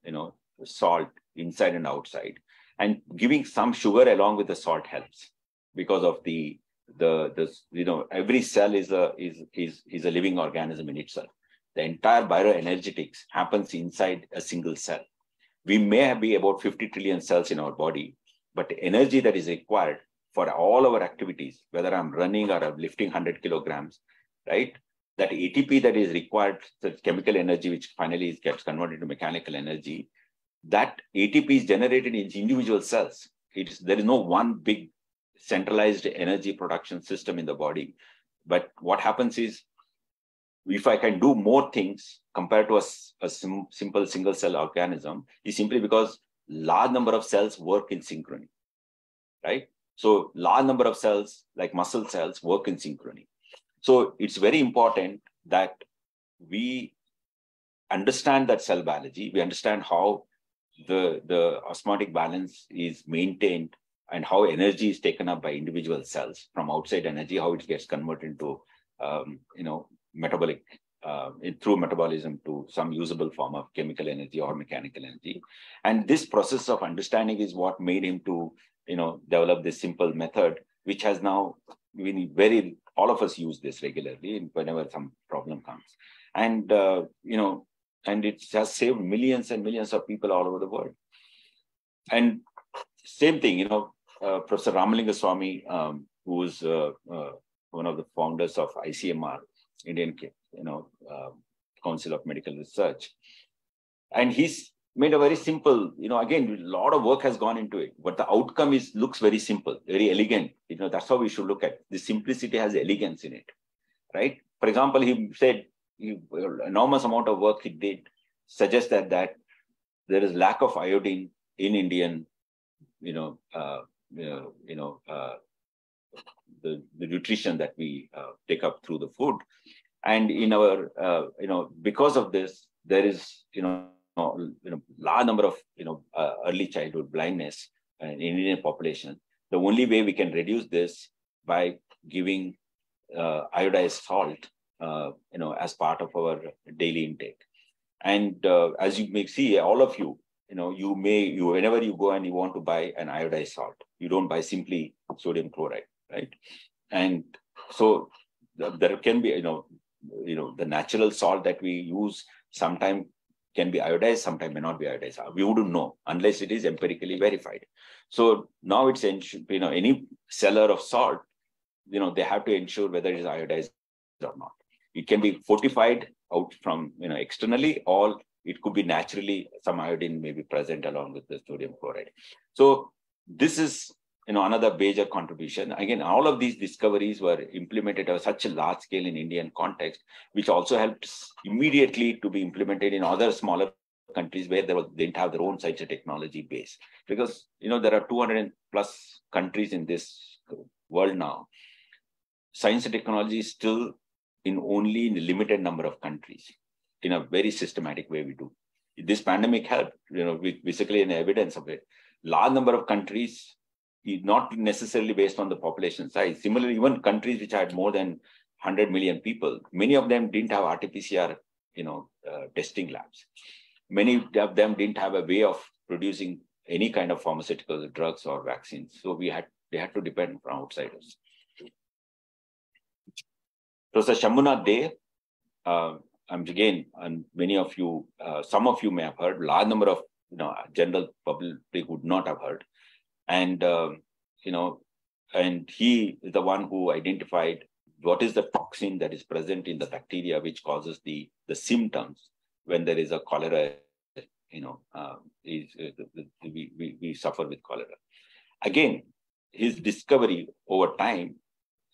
you know salt inside and outside. And giving some sugar along with the salt helps because of the the the you know every cell is a is is is a living organism in itself. The entire bioenergetics happens inside a single cell. We may be about 50 trillion cells in our body, but the energy that is required for all our activities, whether I'm running or I'm lifting 100 kilograms, right? That ATP that is required, the chemical energy, which finally gets converted to mechanical energy, that ATP is generated in individual cells. It's, there is no one big centralized energy production system in the body. But what happens is, if I can do more things compared to a, a sim, simple single cell organism, is simply because large number of cells work in synchrony, right? So large number of cells, like muscle cells, work in synchrony. So it's very important that we understand that cell biology. We understand how the, the osmotic balance is maintained and how energy is taken up by individual cells from outside energy, how it gets converted into, um, you know, metabolic, uh, through metabolism to some usable form of chemical energy or mechanical energy. And this process of understanding is what made him to, you know, develop this simple method, which has now been very, all of us use this regularly whenever some problem comes. And, uh, you know, and it has saved millions and millions of people all over the world. And same thing, you know, Professor Ramalingaswami, um, who was uh, uh, one of the founders of ICMR, Indian, you know, um, Council of Medical Research, and he's made a very simple, you know, again, a lot of work has gone into it, but the outcome is looks very simple, very elegant. You know, that's how we should look at it. the simplicity has elegance in it, right? For example, he said he, enormous amount of work he did suggested that there is lack of iodine in Indian, you know, uh, you know, uh, the, the nutrition that we uh, take up through the food. And in our, uh, you know, because of this, there is, you know, you know, large number of, you know, uh, early childhood blindness in Indian population. The only way we can reduce this by giving uh, iodized salt uh, you know, as part of our daily intake. And uh, as you may see, all of you, you know, you may, you whenever you go and you want to buy an iodized salt, you don't buy simply sodium chloride, right? And so there can be, you know, you know, the natural salt that we use sometimes can be iodized, sometimes may not be iodized. We wouldn't know unless it is empirically verified. So now it's, you know, any seller of salt, you know, they have to ensure whether it is iodized or not. It can be fortified out from, you know, externally, or it could be naturally some iodine may be present along with the sodium chloride. So this is, you know, another major contribution. Again, all of these discoveries were implemented at such a large scale in Indian context, which also helped immediately to be implemented in other smaller countries where they, didn't have their own science and technology base. Because, you know, there are 200 plus countries in this world now. Science and technology is still in only in a limited number of countries in a very systematic way we do. This pandemic helped, you know, with basically an evidence of it. Large number of countries, not necessarily based on the population size. Similarly, even countries which had more than 100 million people, many of them didn't have RT-PCR, you know, uh, testing labs. Many of them didn't have a way of producing any kind of pharmaceutical drugs or vaccines. So we had they had to depend on outsiders. Professor Sambhu Nath De, uh, I'm again, and many of you, uh, some of you may have heard, large number of you know general public would not have heard, and uh, you know, and he is the one who identified what is the toxin that is present in the bacteria which causes the the symptoms when there is a cholera. You know, uh, is uh, we, we we suffer with cholera. Again, his discovery over time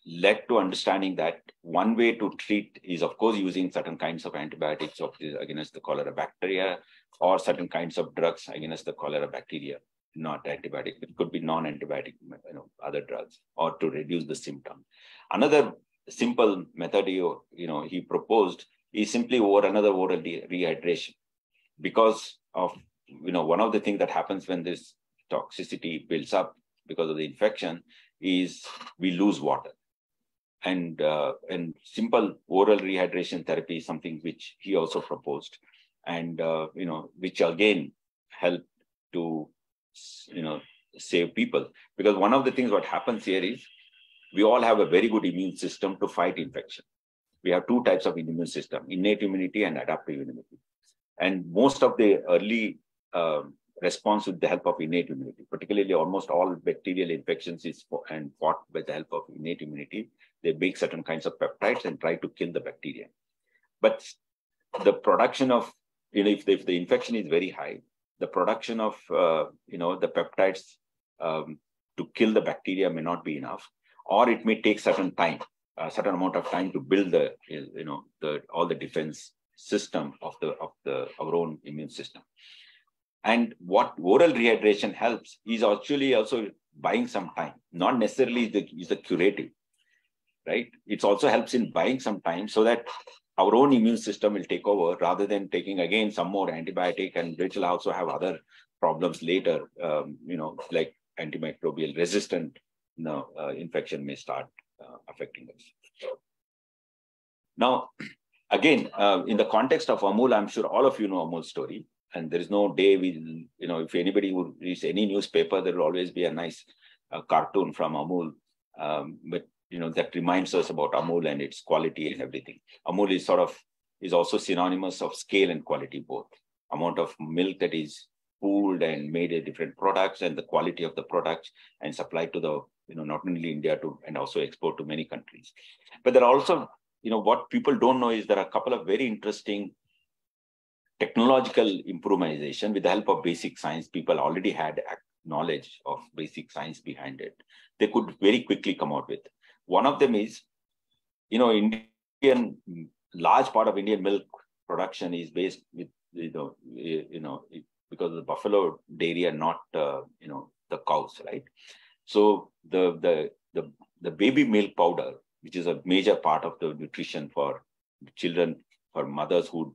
led to understanding that one way to treat is, of course, using certain kinds of antibiotics against the cholera bacteria or certain kinds of drugs against the cholera bacteria, not antibiotic. It could be non-antibiotic, you know, other drugs, or to reduce the symptom. Another simple method you, you know, he proposed is simply over another oral rehydration because of, you know, one of the things that happens when this toxicity builds up because of the infection is we lose water and uh, and simple oral rehydration therapy is something which he also proposed and uh, you know which again helped to you know save people. Because one of the things what happens here is we all have a very good immune system to fight infection. We have two types of immune system, innate immunity and adaptive immunity. And most of the early uh, response with the help of innate immunity, particularly almost all bacterial infections is and fought with the help of innate immunity. They make certain kinds of peptides and try to kill the bacteria. But the production of, you know, if the, if the infection is very high, the production of, uh, you know, the peptides um, to kill the bacteria may not be enough, or it may take certain time, a certain amount of time to build the, you know, the all the defense system of the of the our own immune system. And what oral rehydration helps is actually also buying some time, not necessarily the, is the curative, right? It also helps in buying some time so that our own immune system will take over rather than taking again some more antibiotic and which will also have other problems later, um, you know, like antimicrobial resistant you know, uh, infection may start uh, affecting us. Now, again, uh, in the context of Amul, I'm sure all of you know Amul's story and there is no day we, you know, if anybody would read any newspaper, there will always be a nice uh, cartoon from Amul. Um, but you know that reminds us about Amul and its quality and everything. Amul is sort of is also synonymous of scale and quality both. Amount of milk that is pooled and made different products and the quality of the products and supplied to the you know not only India to and also export to many countries. But there are also you know what people don't know is there are a couple of very interesting technological improvisation with the help of basic science, people already had knowledge of basic science behind it. They could very quickly come out with. One of them is, you know, Indian large part of Indian milk production is based with you know you know because of the buffalo dairy and not uh, you know the cows, right? So the the the the baby milk powder, which is a major part of the nutrition for children for mothers who,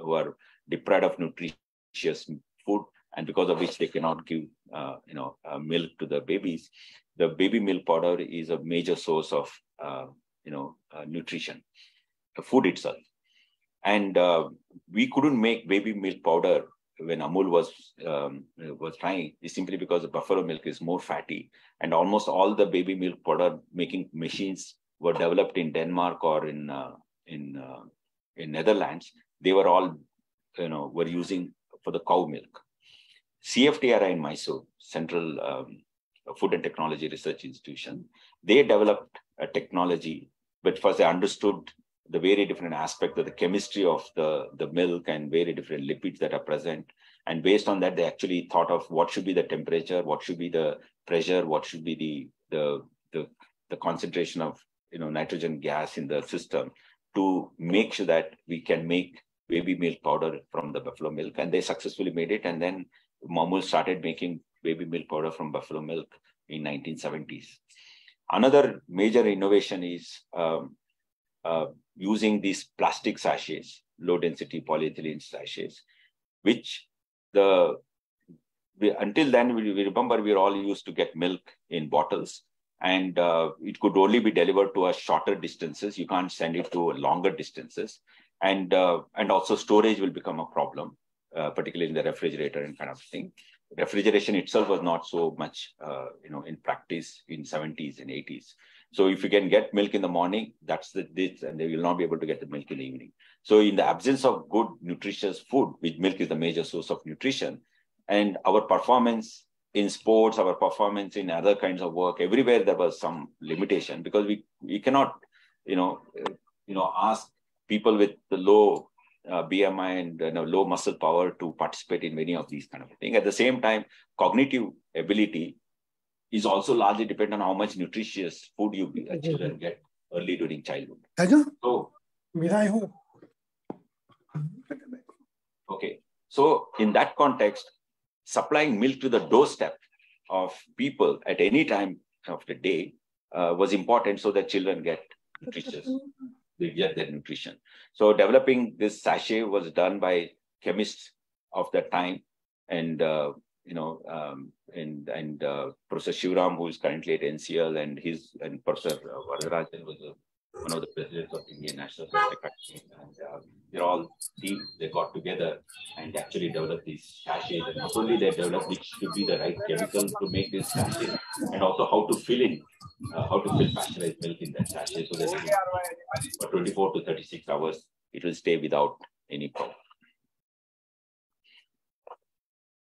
who are deprived of nutritious food and because of which they cannot give uh, you know uh, milk to the babies. The baby milk powder is a major source of uh, you know uh, nutrition the food itself. And uh, we couldn't make baby milk powder when amul was um, was trying is simply because the buffalo milk is more fatty and almost all the baby milk powder making machines were developed in denmark or in uh, in in netherlands. They were all you know, were using for the cow milk. CFTRI in Mysore, Central um, Food and Technology Research Institution, they developed a technology, but first they understood the very different aspect of the chemistry of the, the milk and very different lipids that are present. And based on that, they actually thought of what should be the temperature, what should be the pressure, what should be the, the, the, the concentration of you know, nitrogen gas in the system to make sure that we can make baby milk powder from the buffalo milk, and they successfully made it. And then Amul started making baby milk powder from buffalo milk in 1970s. Another major innovation is um, uh, using these plastic sachets, low density polyethylene sachets, which the we, until then we, we, remember we were all used to get milk in bottles and uh, it could only be delivered to us shorter distances you can't send it to longer distances and uh, and also storage will become a problem, uh, particularly in the refrigerator and kind of thing. Refrigeration itself was not so much, uh, you know, in practice in 70s and 80s. So if you can get milk in the morning, that's the this, and they will not be able to get the milk in the evening. So in the absence of good nutritious food, which milk is the major source of nutrition, and our performance in sports, our performance in other kinds of work, everywhere there was some limitation because we we cannot, you know, you know, ask people with the low uh, BMI and you know, low muscle power to participate in many of these kind of things. At the same time, cognitive ability is also largely dependent on how much nutritious food you children get early during childhood. So, okay. So in that context, supplying milk to the doorstep of people at any time of the day uh, was important so that children get nutritious they get their nutrition. So developing this sachet was done by chemists of that time, and uh, you know, um, and and uh, Professor Sivaram, who is currently at NCL, and his and Professor Varadarajan was one of the presidents of Indian National Science and uh, they're all team. They got together and actually developed these sachets. And not only they developed which should be the right chemicals to make this sachet, and also how to fill in, uh, how to fill pasteurized milk in that sachet so that for 24 to 36 hours it will stay without any problem.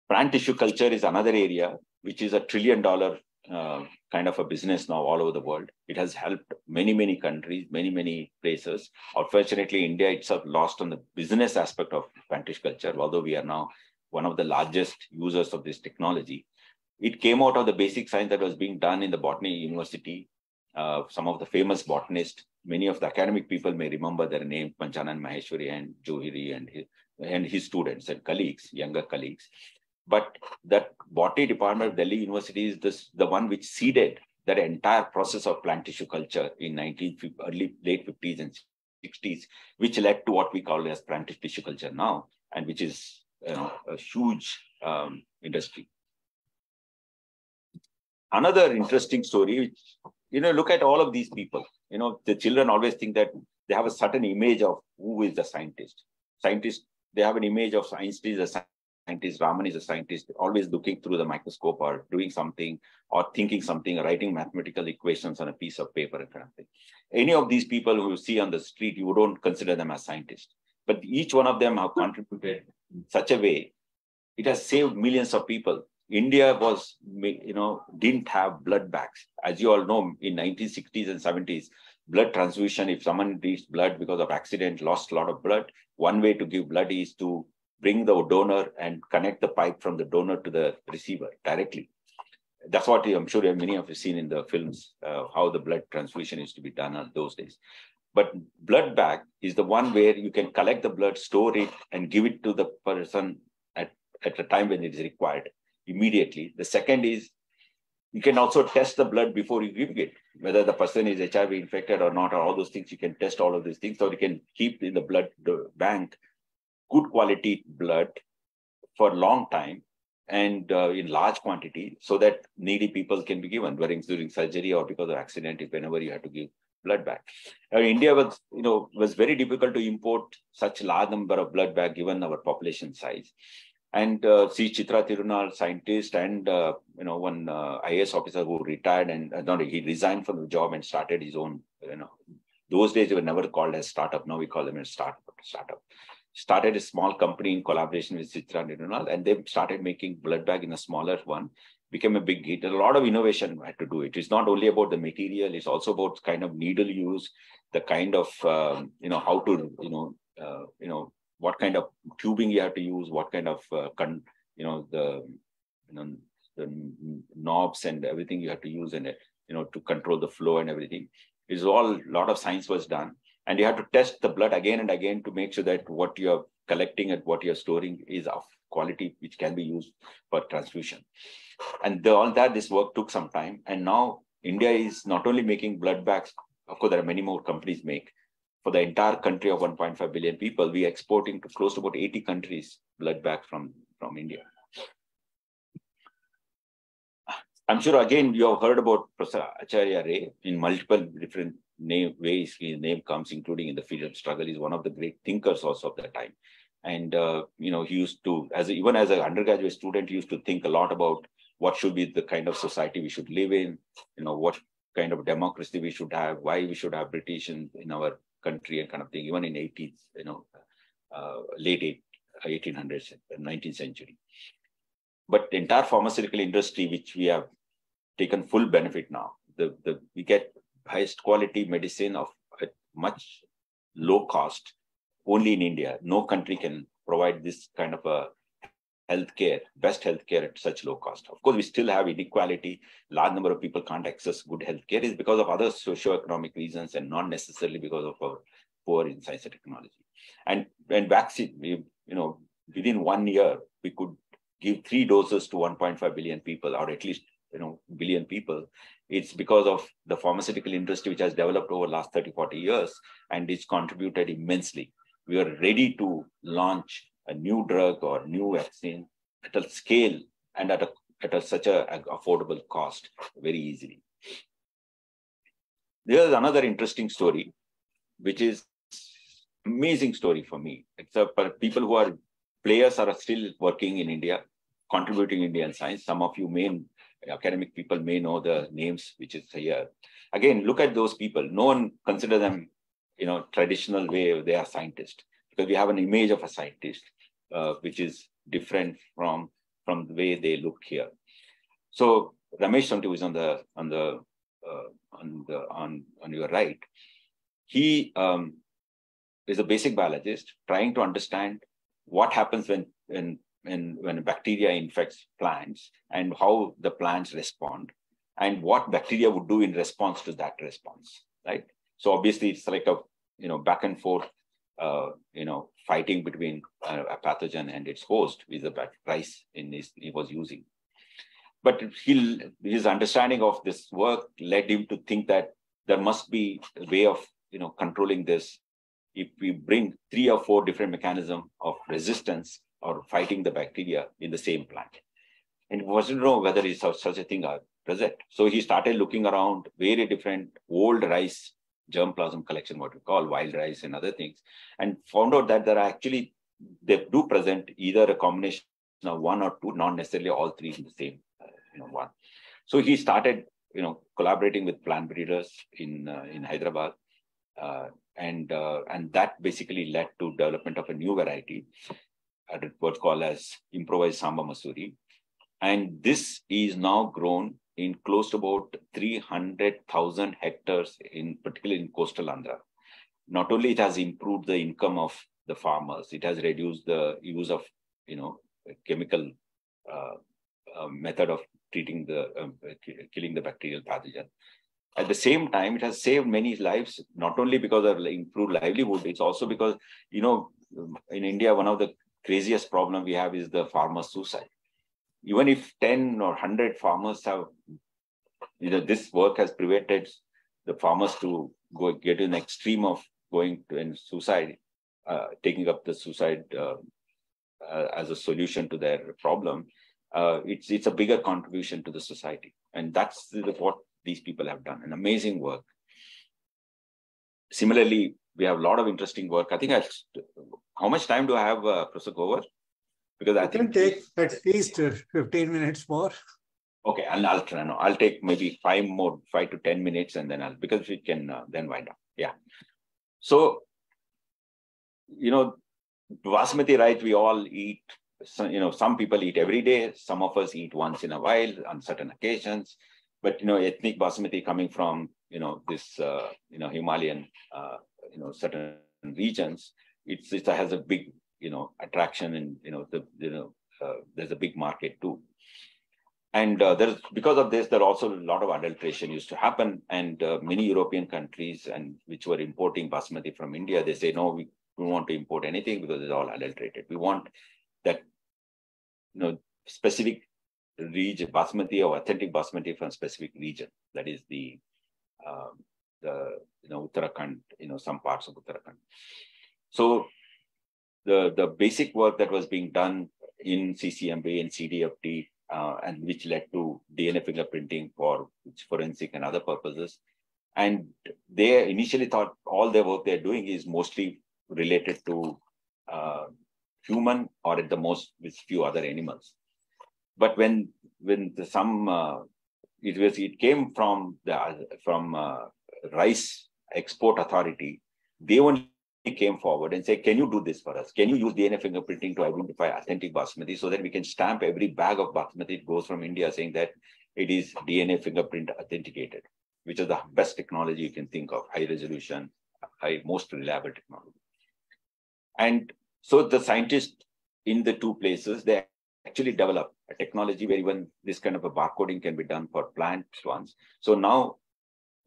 Plant tissue culture is another area which is a trillion dollar uh, kind of a business now all over the world. It has helped many, many countries, many, many places. Unfortunately, India itself lost on the business aspect of plant tissue culture, although we are now one of the largest users of this technology. It came out of the basic science that was being done in the Botany University. Uh, some of the famous botanists, many of the academic people may remember their names, Panchanan Maheshwari and Johri and his, and his students and colleagues, younger colleagues. But that botany department of Delhi University is this, the one which seeded that entire process of plant tissue culture in 19 early late 50s and 60s, which led to what we call as plant tissue culture now, and which is you know, a huge um, industry. Another interesting story, which you know, look at all of these people. You know, the children always think that they have a certain image of who is the scientist. Scientist, they have an image of scientist as a scientist, Raman is a scientist, always looking through the microscope or doing something or thinking something, or writing mathematical equations on a piece of paper and kind of thing. Any of these people who you see on the street, you don't consider them as scientists. But each one of them have contributed in such a way, it has saved millions of people. India was, you know, didn't have blood banks. As you all know, in 1960s and 70s, blood transfusion, if someone needs blood because of accident, lost a lot of blood, one way to give blood is to bring the donor and connect the pipe from the donor to the receiver directly. That's what I'm sure many of you seen in the films, uh, how the blood transfusion used to be done on those days. But blood bag is the one where you can collect the blood, store it, and give it to the person at, at a time when it is required immediately. The second is you can also test the blood before you give it, whether the person is HIV infected or not, or all those things. You can test all of these things, so you can keep in the blood bank good quality blood for a long time and uh, in large quantity so that needy people can be given during, during surgery or because of accident if whenever you have to give blood back. Uh, India was, you know, was very difficult to import such large number of blood back given our population size. And uh, Sree Chitra Tirunal, scientist, and uh, you know one uh, IAS officer who retired and uh, he resigned from the job and started his own. You know, those days they were never called as startup. Now we call them a startup. Startup started a small company in collaboration with Chitra Tirunal, and they started making blood bag in a smaller one, became a big hit. A lot of innovation had to do it. It's not only about the material; it's also about kind of needle use, the kind of um, you know how to you know uh, you know what kind of tubing you have to use, what kind of uh, con- you know the you know the knobs and everything you have to use and you know to control the flow and everything. It's all a lot of science was done and you have to test the blood again and again to make sure that what you're collecting and what you're storing is of quality which can be used for transfusion. And the, all that this work took some time. And now india is not only making blood bags of course there are many more companies make. For the entire country of 1.5 billion people we are exporting to close to about 80 countries blood bags from from india. I'm sure again you have heard about professor acharya ray in multiple different name ways his name comes, including in the freedom struggle, is one of the great thinkers also of that time. And uh, you know, he used to, as a, even as an undergraduate student, he used to think a lot about what should be the kind of society we should live in. You know, what kind of democracy we should have, why we should have British in, in our country, and kind of thing. Even in 80s, you know, uh, late 1800s, 19th century. But the entire pharmaceutical industry, which we have taken full benefit now, the, the we get highest quality medicine of at much low cost only in India. No country can provide this kind of a healthcare, best healthcare at such low cost. Of course, we still have inequality. Large number of people can't access good healthcare is because of other socio-economic reasons and not necessarily because of our poor in science and technology. And when vaccine, we, you know, within one year, we could give three doses to 1.5 billion people, or at least you know billion people it's because of the pharmaceutical industry which has developed over the last 30 40 years and it's contributed immensely we are ready to launch a new drug or new vaccine at a scale and at a at a, such a, a affordable cost very easily there's another interesting story, which is amazing story for me. except for people who are players are still working in India, contributing Indian science. Some of you may academic people may know the names which is here. Again, look at those people. No one consider them, you know, traditional way they are scientists because we have an image of a scientist uh, which is different from from the way they look here. So Ramesh Sonti was on the on the uh, on the on on your right. He um, is a basic biologist trying to understand what happens when when when when bacteria infects plants and how the plants respond and what bacteria would do in response to that response right? So obviously it's like a you know back and forth uh, you know fighting between uh, a pathogen and its host with the price in his, he was using. But he, his understanding of this work led him to think that there must be a way of you know controlling this. If we bring three or four different mechanisms of resistance or fighting the bacteria in the same plant. And wasn't know whether it's such a thing are present so he started looking around very different old rice germplasm collection, what we call wild rice and other things, and found out that there are actually, they do present either a combination of one or two, not necessarily all three in the same, you know, one. So he started, you know, collaborating with plant breeders in uh, in Hyderabad, uh, and uh, and that basically led to development of a new variety, uh, what's called as improvised Samba Mahsuri, and this is now grown in close to about 300,000 hectares, in particularly in coastal Andhra. Not only it has improved the income of the farmers, it has reduced the use of, you know, chemical uh, uh, method of treating the uh, killing the bacterial pathogen. At the same time, it has saved many lives, not only because of improved livelihood, it's also because, you know, in India, one of the craziest problem we have is the farmer suicide even if 10 or 100 farmers have, you know, this work has prevented the farmers to go get an extreme of going to and suicide, uh, taking up the suicide uh, uh, as a solution to their problem. Uh, it's it's a bigger contribution to the society, and that's the, what these people have done. An amazing work. Similarly, we have a lot of interesting work. I think I. How much time do I have, uh, Professor Grover? Because I think can take at least 15 minutes more. Okay, and I'll try. No, I'll take maybe five more, five to 10 minutes, and then I'll, because we can uh, then wind up. Yeah. So, you know, basmati rice, we all eat, some, you know, some people eat every day. Some of us eat once in a while on certain occasions. But, you know, ethnic basmati coming from, you know, this, uh, you know, Himalayan, uh, you know, certain regions, it's, it has a big you know attraction and you know the you know uh, there's a big market too. And uh, there's because of this there are also a lot of adulteration used to happen. And uh, many european countries and which were importing basmati from india they say no we don't want to import anything because it's all adulterated. We want that you know specific region basmati or authentic basmati from specific region. That is the um, the you know uttarakhand you know some parts of uttarakhand so the, the basic work that was being done in CCMB and CDFD, uh, and which led to DNA fingerprinting for forensic and other purposes. And they initially thought all the work they're doing is mostly related to uh, human or at the most with few other animals. But when when the, some uh, it was it came from the from uh, rice export authority, they only came forward and said, can you do this for us? Can you use DNA fingerprinting to identify authentic basmati so that we can stamp every bag of basmati that goes from India saying that it is DNA fingerprint authenticated, which is the best technology you can think of, high resolution, high, most reliable technology. And so the scientists in the two places, they actually develop a technology where even this kind of a barcoding can be done for plant ones. So now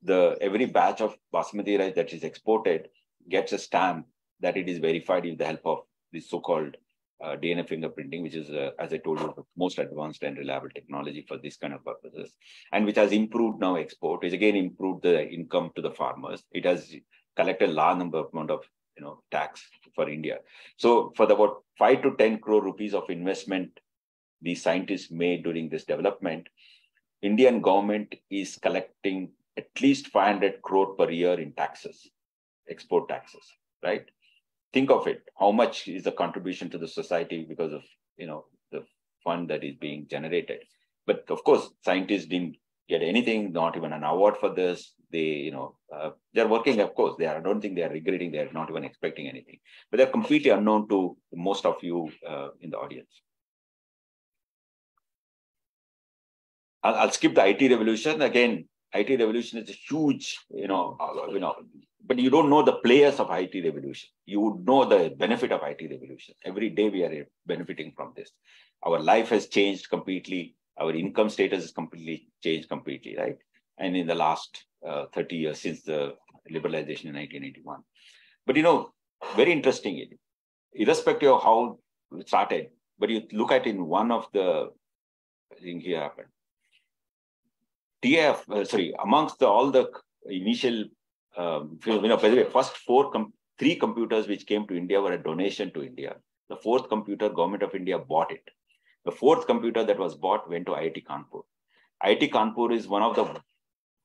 the every batch of basmati rice that is exported gets a stamp that it is verified with the help of the so-called uh, DNA fingerprinting, which is, uh, as I told you, the most advanced and reliable technology for this kind of purposes, and which has improved now export, which again improved the income to the farmers. It has collected a large number amount of you know tax for India. So for the about five to ten crore rupees of investment the scientists made during this development, Indian government is collecting at least 500 crore per year in taxes, export taxes, right? Think of it. How much is the contribution to the society because of, you know, the fund that is being generated? But of course, scientists didn't get anything, not even an award for this. They, you know, uh, they're working, of course. They are, I don't think they are regretting. They're not even expecting anything. But they're completely unknown to most of you uh, in the audience. I'll, I'll skip the IT revolution again. IT revolution is a huge, you know, uh, you know, but you don't know the players of IT revolution. You would know the benefit of IT revolution. Every day we are benefiting from this. Our life has changed completely. Our income status is completely changed completely, right? And in the last uh, 30 years since the liberalization in 1981. But you know, very interesting, irrespective of how it started, but you look at in one of the thing here happened. TF, uh, sorry, amongst the, all the initial, um, you know, by the way, first four, com three computers which came to India were a donation to India. The fourth computer, government of India bought it. The fourth computer that was bought went to IIT Kanpur. IIT Kanpur is one of the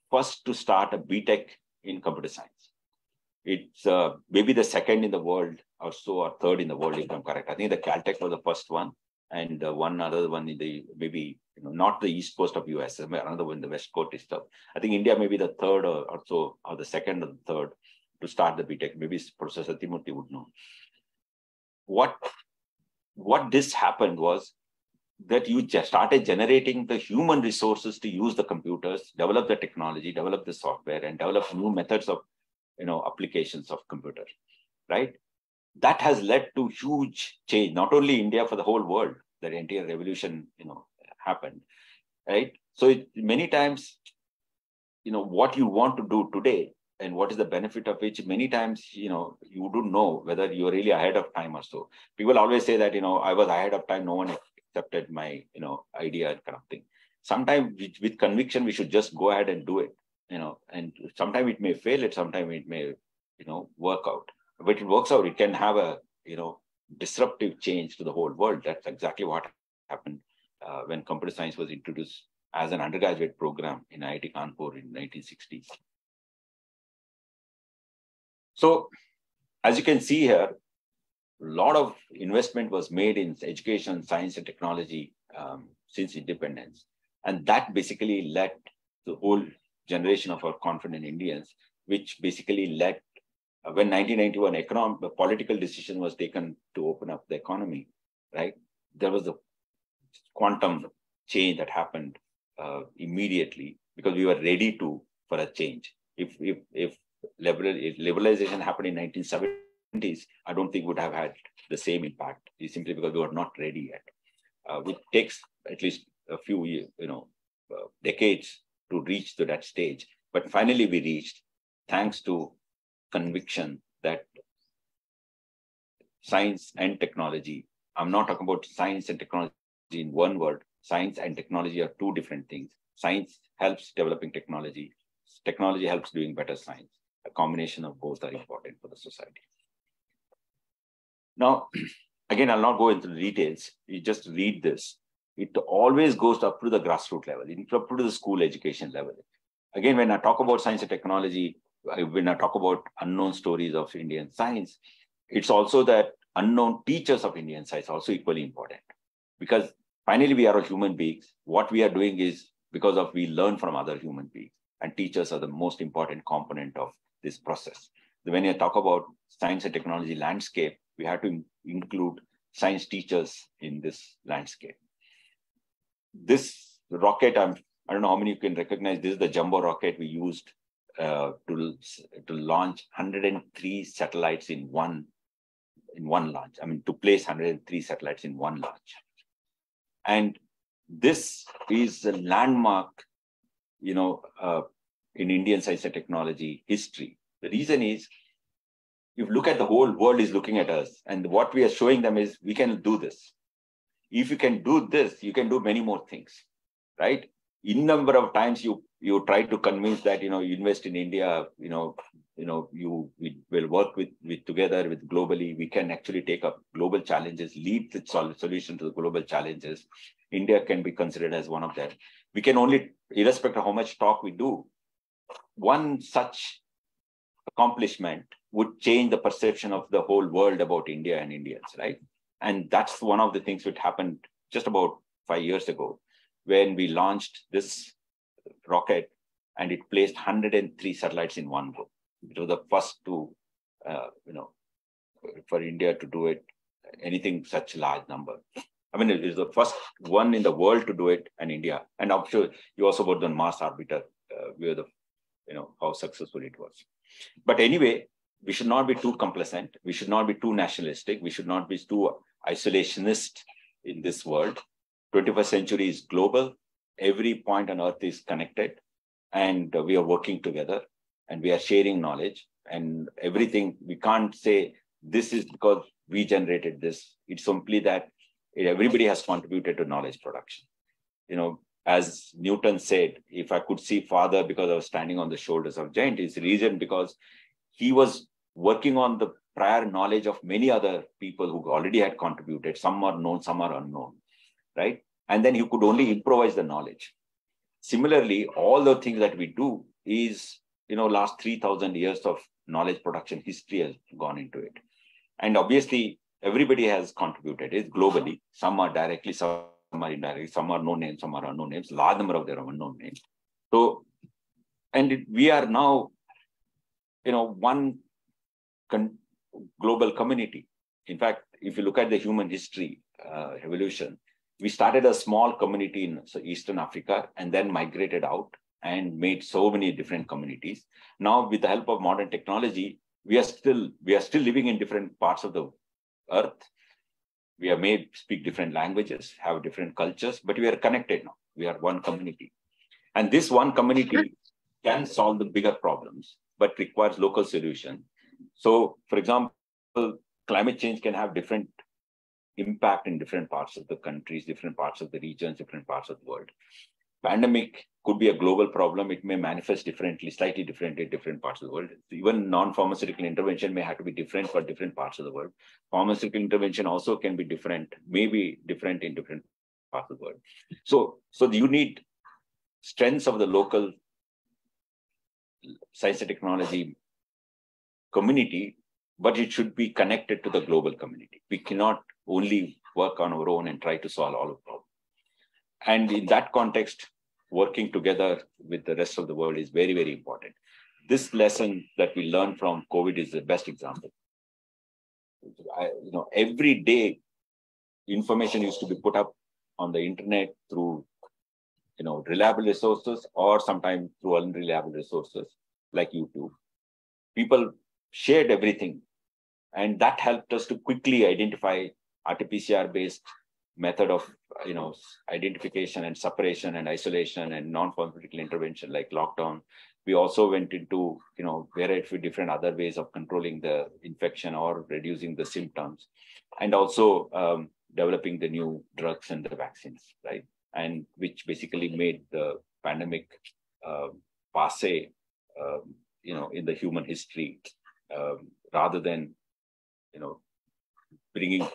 first to start a BTech in computer science. It's uh, maybe the second in the world or so, or third in the world, if I'm correct. I think the Caltech was the first one, and uh, one other one in the maybe you know not the east coast of US, another one the west coast is stuff. I think India may be the third or, or so, or the second or the third to start the BTech. Maybe Professor Sathyamurthy would know. What what this happened was that you just started generating the human resources to use the computers, develop the technology, develop the software, and develop new methods of you know applications of computer, right? That has led to huge change, not only India, for the whole world. The entire revolution, you know, happened, right? So it, many times, you know, what you want to do today and what is the benefit of which many times you know you don't know whether you're really ahead of time or so. People always say that you know i was ahead of time no one accepted my you know idea and kind of thing. Sometimes with, with conviction we should just go ahead and do it you know and sometimes it may fail it sometimes it may you know work out. But it works out it can have a you know disruptive change to the whole world. That's exactly what happened uh, when computer science was introduced as an undergraduate program in IIT Kanpur in 1960s. So as you can see here, a lot of investment was made in education, science, and technology um, since independence. And that basically led the whole generation of our confident Indians, which basically led uh, when 1991 economic political decision was taken to open up the economy, right? There was a quantum change that happened uh, immediately because we were ready to for a change. If if if, liberal, if liberalization happened in 1970s, I don't think would have had the same impact. It's simply because we were not ready yet. Uh, it takes at least a few years, you know, uh, decades to reach to that stage. But finally, we reached, thanks to conviction that science and technology. I'm not talking about science and technology in one word. Science and technology are two different things. Science helps developing technology. Technology helps doing better science. A combination of both are important for the society. Now, again, I'll not go into the details. You just read this. It always goes up to the grassroots level, up to the school education level. Again, when I talk about science and technology, when I talk about unknown stories of Indian science, it's also that unknown teachers of Indian science also equally important. Because finally, we are human beings. What we are doing is because of we learn from other human beings. And teachers are the most important component of this process. When you talk about science and technology landscape, we have to include science teachers in this landscape. This rocket, I'm, I don't know how many you can recognize. This is the jumbo rocket we used uh, to, to launch 103 satellites in one in one launch. I mean, to place 103 satellites in one launch. And this is a landmark, you know, uh, in Indian science and technology history. The reason is if you look at the whole world is looking at us and what we are showing them is we can do this if you can do this you can do many more things right in number of times you you try to convince that you know you invest in india you know you know you we will work with with together with globally we can actually take up global challenges lead the solution to the global challenges india can be considered as one of them we can only irrespective of how much talk we do one such accomplishment would change the perception of the whole world about India and Indians, right? And that's one of the things which happened just about five years ago when we launched this rocket and it placed 103 satellites in one go. It was the first to, uh, you know, for India to do it, anything such a large number. I mean, it is the first one in the world to do it, and India. And I'm sure you also worked on Mars Orbiter, uh, where the, you know, how successful it was. But anyway, we should not be too complacent. We should not be too nationalistic. We should not be too isolationist in this world. 21st century is global. Every point on earth is connected, and we are working together, and we are sharing knowledge. And everything we can't say this is because we generated this. It's simply that everybody has contributed to knowledge production. You know, as Newton said, if I could see farther because I was standing on the shoulders of giant, is the reason because he was working on the prior knowledge of many other people who already had contributed. Some are known, some are unknown, right? And then he could only improvise the knowledge. Similarly, all the things that we do is, you know, last 3,000 years of knowledge production history has gone into it. And obviously, everybody has contributed it globally. Some are directly, some are indirectly, some are known names, some are unknown names, large number of them are unknown names. So, and it, we are now, you know, one con- global community. In fact, if you look at the human history uh, evolution, we started a small community in so Eastern Africa and then migrated out and made so many different communities. Now, with the help of modern technology, we are still we are still living in different parts of the earth. We are made speak different languages, have different cultures, but we are connected now. We are one community. And this one community can solve the bigger problems, but requires local solution. So, for example, climate change can have different impact in different parts of the countries, different parts of the regions, different parts of the world. Pandemic could be a global problem. It may manifest differently, slightly different in different parts of the world. Even non-pharmaceutical intervention may have to be different for different parts of the world. Pharmaceutical intervention also can be different, maybe different in different parts of the world. So, so you need strengths of the local science and technology community, but it should be connected to the global community. We cannot only work on our own and try to solve all of the problems. And in that context, working together with the rest of the world is very, very important. This lesson that we learned from COVID is the best example. I, you know, every day, information used to be put up on the internet through, you know, reliable resources or sometimes through unreliable resources like YouTube. People shared everything, and that helped us to quickly identify RT-PCR-based method of you know identification and separation and isolation and non-pharmaceutical intervention like lockdown. We also went into you know variety different other ways of controlling the infection or reducing the symptoms and also um, developing the new drugs and the vaccines right? And which basically made the pandemic uh, passe um, you know in the human history um, rather than you know bringing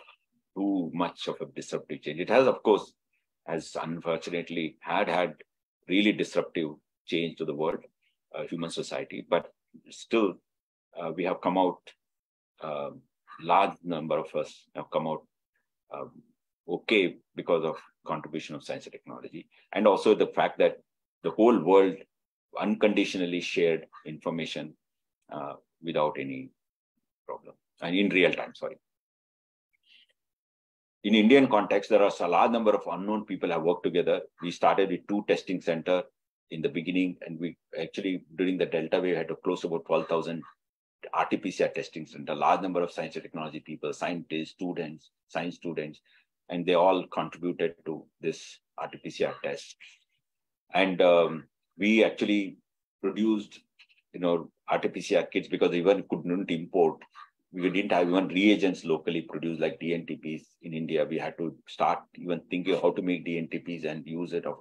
too much of a disruptive change. It has, of course, has unfortunately had had really disruptive change to the world, uh, human society, but still uh, we have come out, uh, large number of us have come out um, okay because of contribution of science and technology, and also the fact that the whole world unconditionally shared information uh, without any problem and in real time, sorry in Indian context, there are a large number of unknown people have worked together. We started with two testing center in the beginning, and we actually during the Delta wave had to close about 12,000 RT-PCR testing center. A large number of science and technology people, scientists, students, science students, and they all contributed to this RT-PCR test. And um, we actually produced, you know, RT-PCR kits because even couldn't import we didn't have even reagents locally produced like dNTPs in India. We had to start even thinking how to make dNTPs and use it of,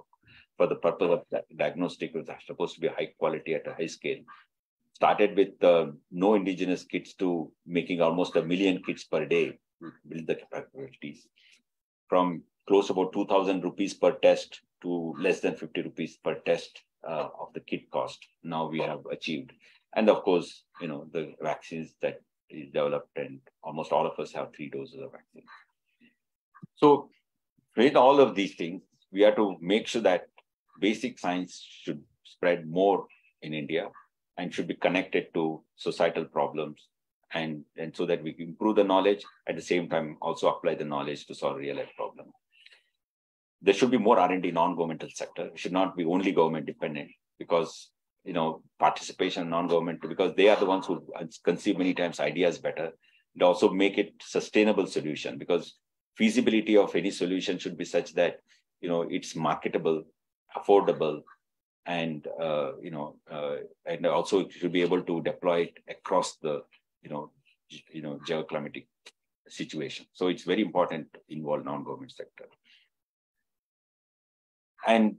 for the purpose of diagnostic, which are supposed to be high quality at a high scale. Started with uh, no indigenous kits to making almost a million kits per day, build the capabilities. From close about 2,000 rupees per test to less than 50 rupees per test uh, of the kit cost. Now we have achieved. And of course, you know, the vaccines that is developed and almost all of us have three doses of vaccine. So with all of these things, we have to make sure that basic science should spread more in India and should be connected to societal problems and, and so that we can improve the knowledge at the same time also apply the knowledge to solve real life problems. There should be more R&D non-governmental sector. It should not be only government dependent because you know participation non-government because they are the ones who conceive many times ideas better and also make it sustainable solution because feasibility of any solution should be such that you know it's marketable affordable and uh, you know uh, and also should be able to deploy it across the you know you know geoclimatic situation. So it's very important to involve non-government sector. And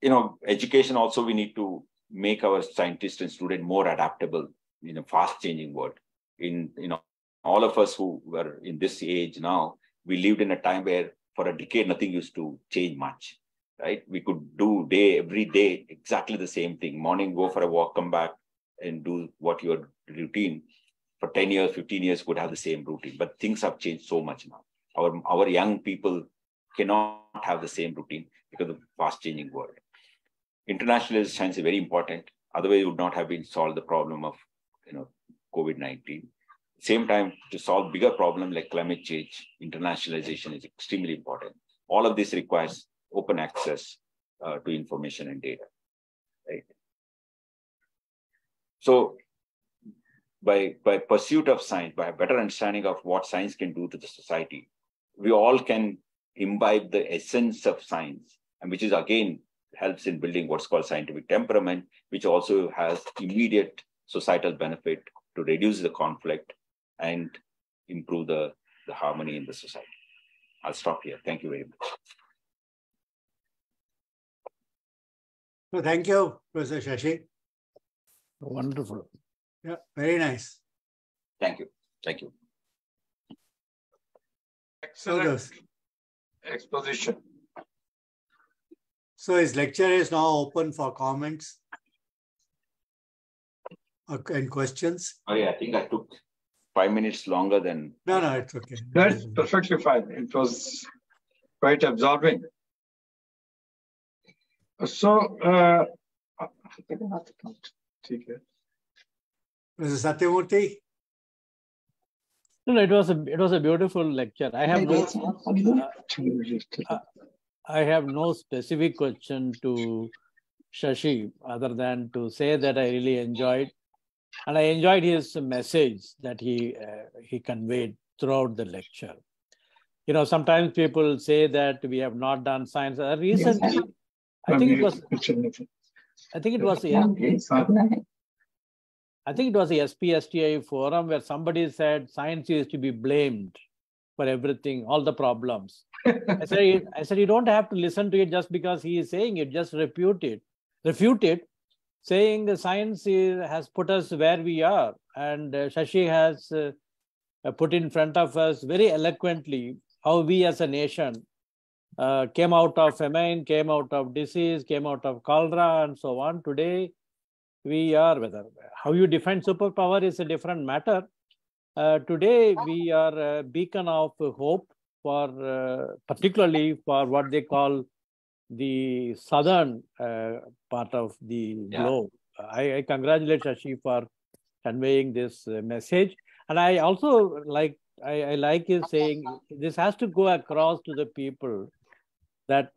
you know education also we need to make our scientists and students more adaptable in a fast changing world. In you know all of us who were in this age now we lived in a time where for a decade nothing used to change much right? We could do day every day exactly the same thing. Morning go for a walk come back and do what your routine for 10 years 15 years could have the same routine. But things have changed so much now. Our our young people cannot have the same routine because of fast changing world international science is very important. Otherwise it would not have been solved the problem of you know covid-19 same time to solve bigger problem like climate change internationalization is extremely important. All of this requires open access uh, to information and data right? So by by pursuit of science by a better understanding of what science can do to the society we all can imbibe the essence of science and which is again helps in building what's called scientific temperament which also has immediate societal benefit to reduce the conflict and improve the, the harmony in the society. I'll stop here. Thank you very much. So thank you, Professor Shashi. Wonderful. Yeah, very nice. Thank you. Thank you. Excellent so exposition. So his lecture is now open for comments and questions. Sorry, I think I took five minutes longer than. No, no, it's okay. That's perfectly fine. It was quite absorbing. So, uh, Mr. Sathyamurthy? No, no, it was a it was a beautiful lecture. I have no uh, I have no specific question to Shashi other than to say that I really enjoyed and I enjoyed his message that he uh, he conveyed throughout the lecture. You know, sometimes people say that we have not done science. Uh, recently, I think it was. I think it was. I think it was the SPSTI forum where somebody said science is to be blamed for everything, all the problems. I said, I said, you don't have to listen to it just because he is saying it. Just refute it, refute it, saying the science is, has put us where we are. And uh, Shashi has uh, uh, put in front of us very eloquently how we as a nation uh, came out of famine, came out of disease, came out of cholera, and so on. Today, we are, whether how you define superpower is a different matter. Uh, today, we are a beacon of hope for, uh, particularly for what they call the southern uh, part of the yeah. globe. I, I, congratulate Shashi for conveying this uh, message. And I also like I, I like his saying this has to go across to the people that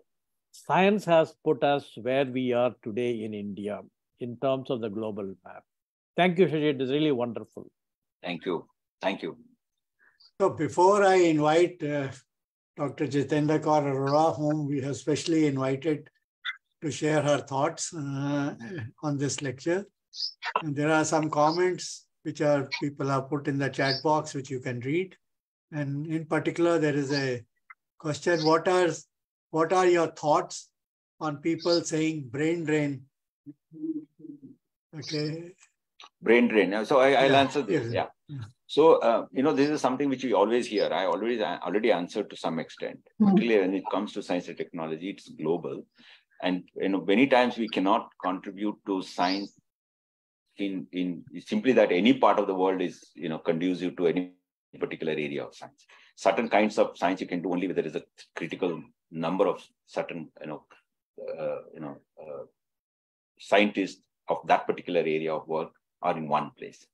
science has put us where we are today in India in terms of the global map. Thank you, Shashi. It is really wonderful. Thank you. Thank you. So before I invite uh, Dr. Jatinder Kaur Arora, whom we have specially invited to share her thoughts uh, on this lecture. And there are some comments which are people have put in the chat box, which you can read. And in particular, there is a question, what are, what are your thoughts on people saying brain drain? Okay. Brain drain. So I, will yeah. answer this. Yeah. yeah. So, uh, you know, this is something which we always hear. I always already answered to some extent, mm-hmm. particularly when it comes to science and technology, it's global. And you know, many times we cannot contribute to science in in simply that any part of the world is you know conducive to any particular area of science. Certain kinds of science you can do only when there is a critical number of certain you know uh, you know uh, scientists of that particular area of work are in one place?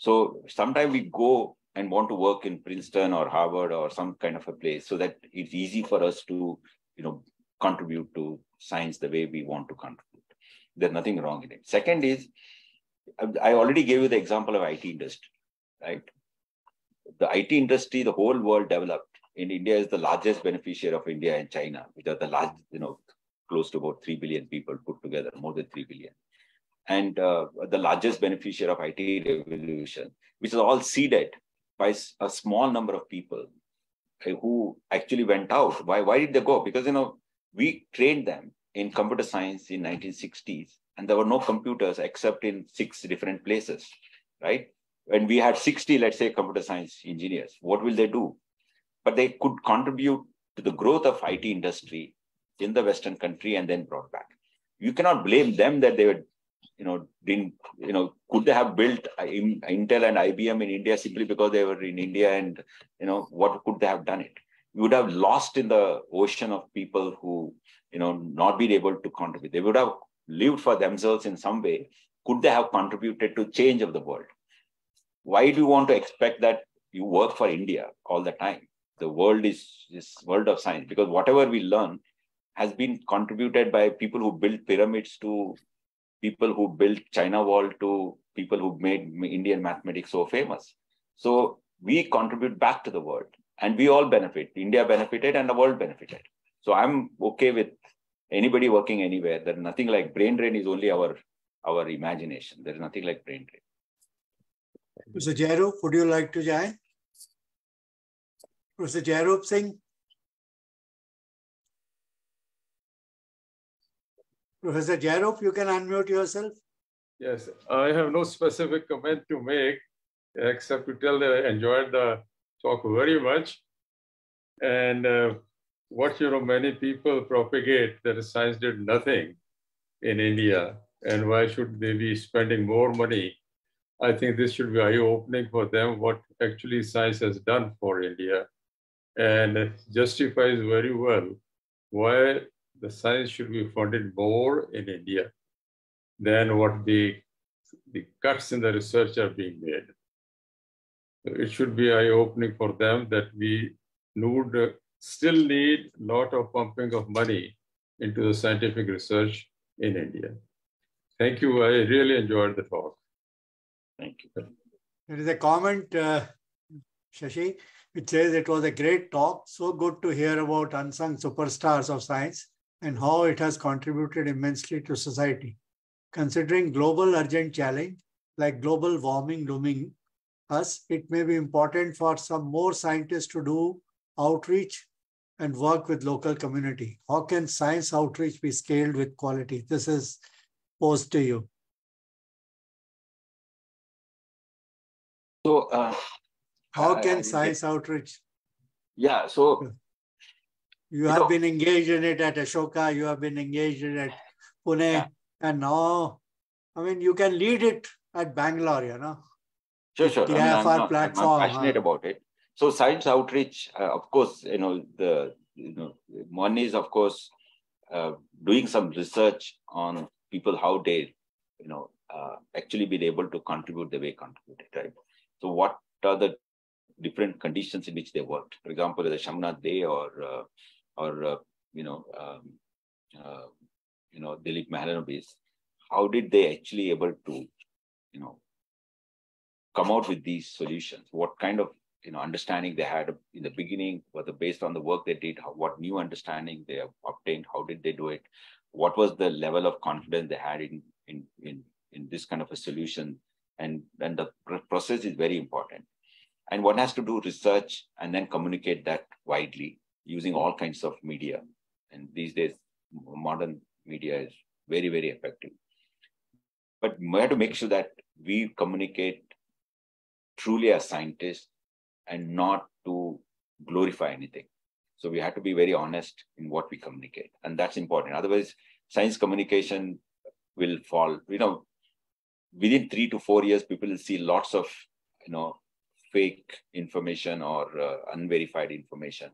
So sometimes we go and want to work in Princeton or Harvard or some kind of a place so that it's easy for us to, you know, contribute to science the way we want to contribute. There's nothing wrong in it. Second is, um, I already gave you the example of IT industry, right? The IT industry, the whole world developed. In India is the largest beneficiary of India and China, which are the large, you know, close to about 3 billion people put together, more than 3 billion. And uh, the largest beneficiary of IT revolution, which is all seeded by a small number of people who actually went out. Why, why did they go? Because, you know, we trained them in computer science in 1960s, and there were no computers except in six different places, right? When we had 60, let's say, computer science engineers, what will they do? But they could contribute to the growth of IT industry in the Western country and then brought back. You cannot blame them that they were, you know, didn't, you know, could they have built uh, Intel and IBM in India simply because they were in India and, you know, what could they have done it? You would have lost in the ocean of people who, you know, not been able to contribute. They would have lived for themselves in some way. Could they have contributed to change of the world? Why do you want to expect that you work for India all the time? The world is this world of science because whatever we learn has been contributed by people who built pyramids to people who built China Wall to people who made Indian mathematics so famous. So we contribute back to the world and we all benefit. India benefited and the world benefited. So I'm okay with anybody working anywhere. There's nothing like brain drain is only our our imagination. There is nothing like brain drain. Mr. Jairoop, would you like to join? Mr. Jairoop Singh? Professor Jairoop, you can unmute yourself. Yes, I have no specific comment to make except to tell that I enjoyed the talk very much. And uh, what you know, many people propagate that science did nothing in India, and why should they be spending more money? I think this should be eye-opening for them what actually science has done for India, and justifies very well why the science should be funded more in India than what the, the cuts in the research are being made. It should be eye-opening for them that we would still need a lot of pumping of money into the scientific research in India. Thank you. I really enjoyed the talk. Thank you. There is a comment, uh, Shashi, which says it was a great talk. So good to hear about unsung superstars of science and how it has contributed immensely to society. Considering global urgent challenge like global warming looming us, it may be important for some more scientists to do outreach and work with local community. How can science outreach be scaled with quality? This is posed to you. So, uh, how can science outreach? Yeah, so you have been engaged in it at Ashoka, you have been engaged in it at Pune, yeah. and now, I mean, you can lead it at Bangalore, you know. Sure, sure. The I mean, I'm, platform. I'm passionate huh? about it. So science outreach, uh, of course, you know, the you know, one is of course uh, doing some research on people how they, you know, uh, actually been able to contribute the way contributed, right? So what are the different conditions in which they worked? For example, the Sambhu Nath De or uh, or uh, you know um, uh, you know Dilip Mahalanobis, how did they actually able to you know come out with these solutions? What kind of you know understanding they had in the beginning, whether based on the work they did, how, what new understanding they obtained, how did they do it? What was the level of confidence they had in in in, in this kind of a solution? And and the process is very important. And one has to do research and then communicate that widely using all kinds of media. And these days, modern media is very, very effective. But we have to make sure that we communicate truly as scientists and not to glorify anything. So we have to be very honest in what we communicate. And that's important. Otherwise, science communication will fall. You know, within three to four years, people will see lots of, you know, fake information or uh, unverified information.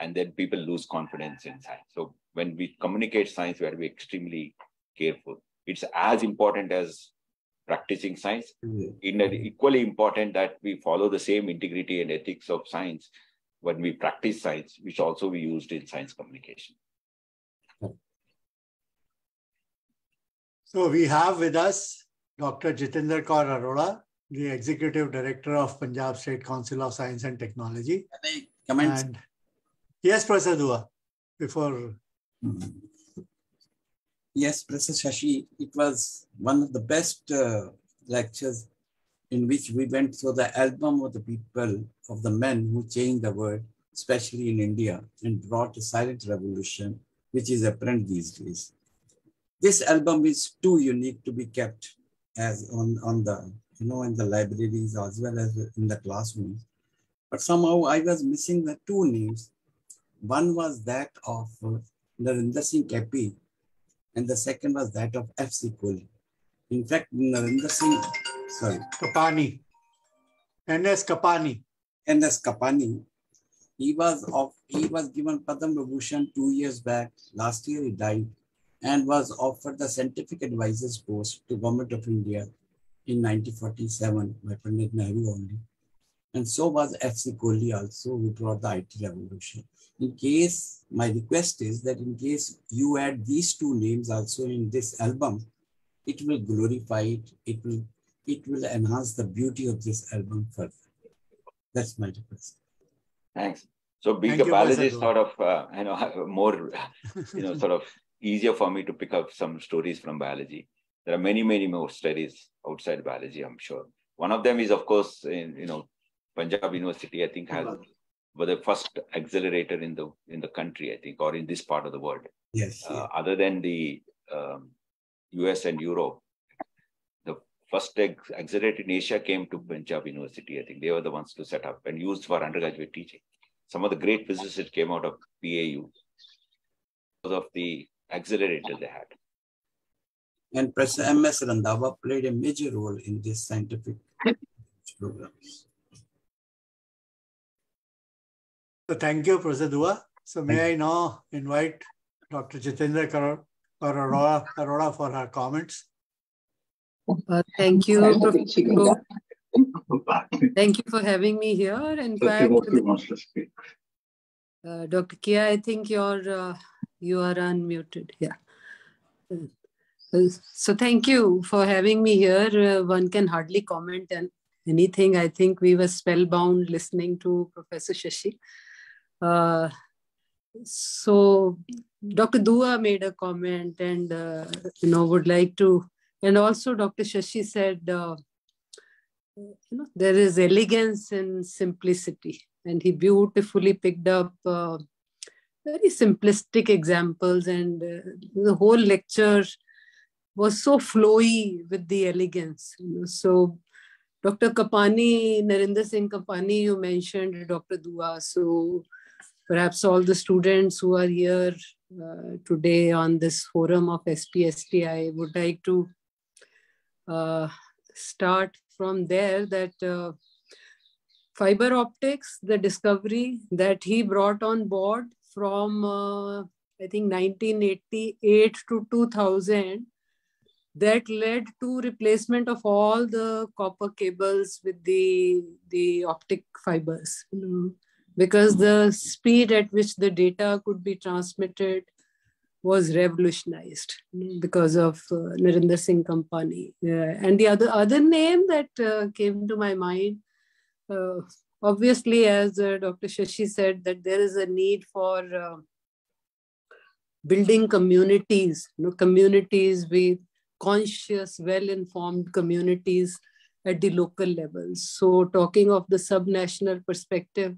And then people lose confidence in science. So when we communicate science, we have to be extremely careful. It's as important as practicing science. Mm-hmm. In equally important that we follow the same integrity and ethics of science when we practice science, which also we used in science communication. So we have with us Dr. Jatinder Kaur Arora, the Executive Director of Punjab State Council of Science and Technology. Comments? And yes, Professor Dua, before. Yes, Professor Shashi, it was one of the best uh, lectures in which we went through the album of the people, of the men who changed the world, especially in India, and brought a silent revolution, which is apparent these days. This album is too unique to be kept as on, on the, you know, in the libraries as well as in the classrooms. But somehow I was missing the two names. One was that of uh, Narendra Singh Kepi, and the second was that of F.C. Kohli. In fact, Narendra Singh sorry. Kapany. N.S. Kapany. N.S. Kapany. He was of he was given Padma Bhushan two years back. Last year he died and was offered the scientific advisor's post to Government of India in 1947 by Pandit Nehru only. And so was F.C. Kohli also, who brought the IT revolution. In case, my request is that in case you add these two names also in this album, it will glorify it, it will it will enhance the beauty of this album further. That's my request. Thanks. So being Thank a biologist, sort of, uh, you know, more, you know, sort of easier for me to pick up some stories from biology. There are many, many more studies outside biology, I'm sure. One of them is, of course, in, you know, Punjab University, I think, has was the first accelerator in the in the country, I think, or in this part of the world. Yes. Uh, Other than the um, US and Europe, the first accelerator in Asia came to Punjab University. I think they were the ones to set up and used for undergraduate teaching. Some of the great physicists came out of PAU because of the accelerator they had. And Professor M.S. Randhawa played a major role in this scientific programs. So thank you, Professor Dua. So may I now invite Dr. Jatinder Arora, Arora for her comments. Uh, thank you, Thank you for having me here. In fact, uh, Dr. Keya, I think you're uh, you are unmuted. Yeah. Uh, so thank you for having me here. Uh, one can hardly comment on anything. I think we were spellbound listening to Professor Shashi. Uh, so Dr. Dua made a comment and, you know, would like to and also, Dr. Shashi said, uh, you know, there is elegance in simplicity. And he beautifully picked up uh, very simplistic examples. And uh, the whole lecture was so flowy with the elegance. You know? So, Dr. Kapany, Narinder Singh Kapany, you mentioned Dr. Dua. So, perhaps all the students who are here uh, today on this forum of SPSTI would like to uh, start from there that uh, fiber optics, the discovery that he brought on board from, uh, I think, 1988 to 2000, that led to replacement of all the copper cables with the, the optic fibers. You know, because the speed at which the data could be transmitted was revolutionized because of uh, Singh Kapany. Uh, and the other, other name that uh, came to my mind, uh, obviously, as uh, Dr. Shashi said, that there is a need for uh, building communities, you know, communities with conscious, well-informed communities at the local levels. So talking of the subnational perspective,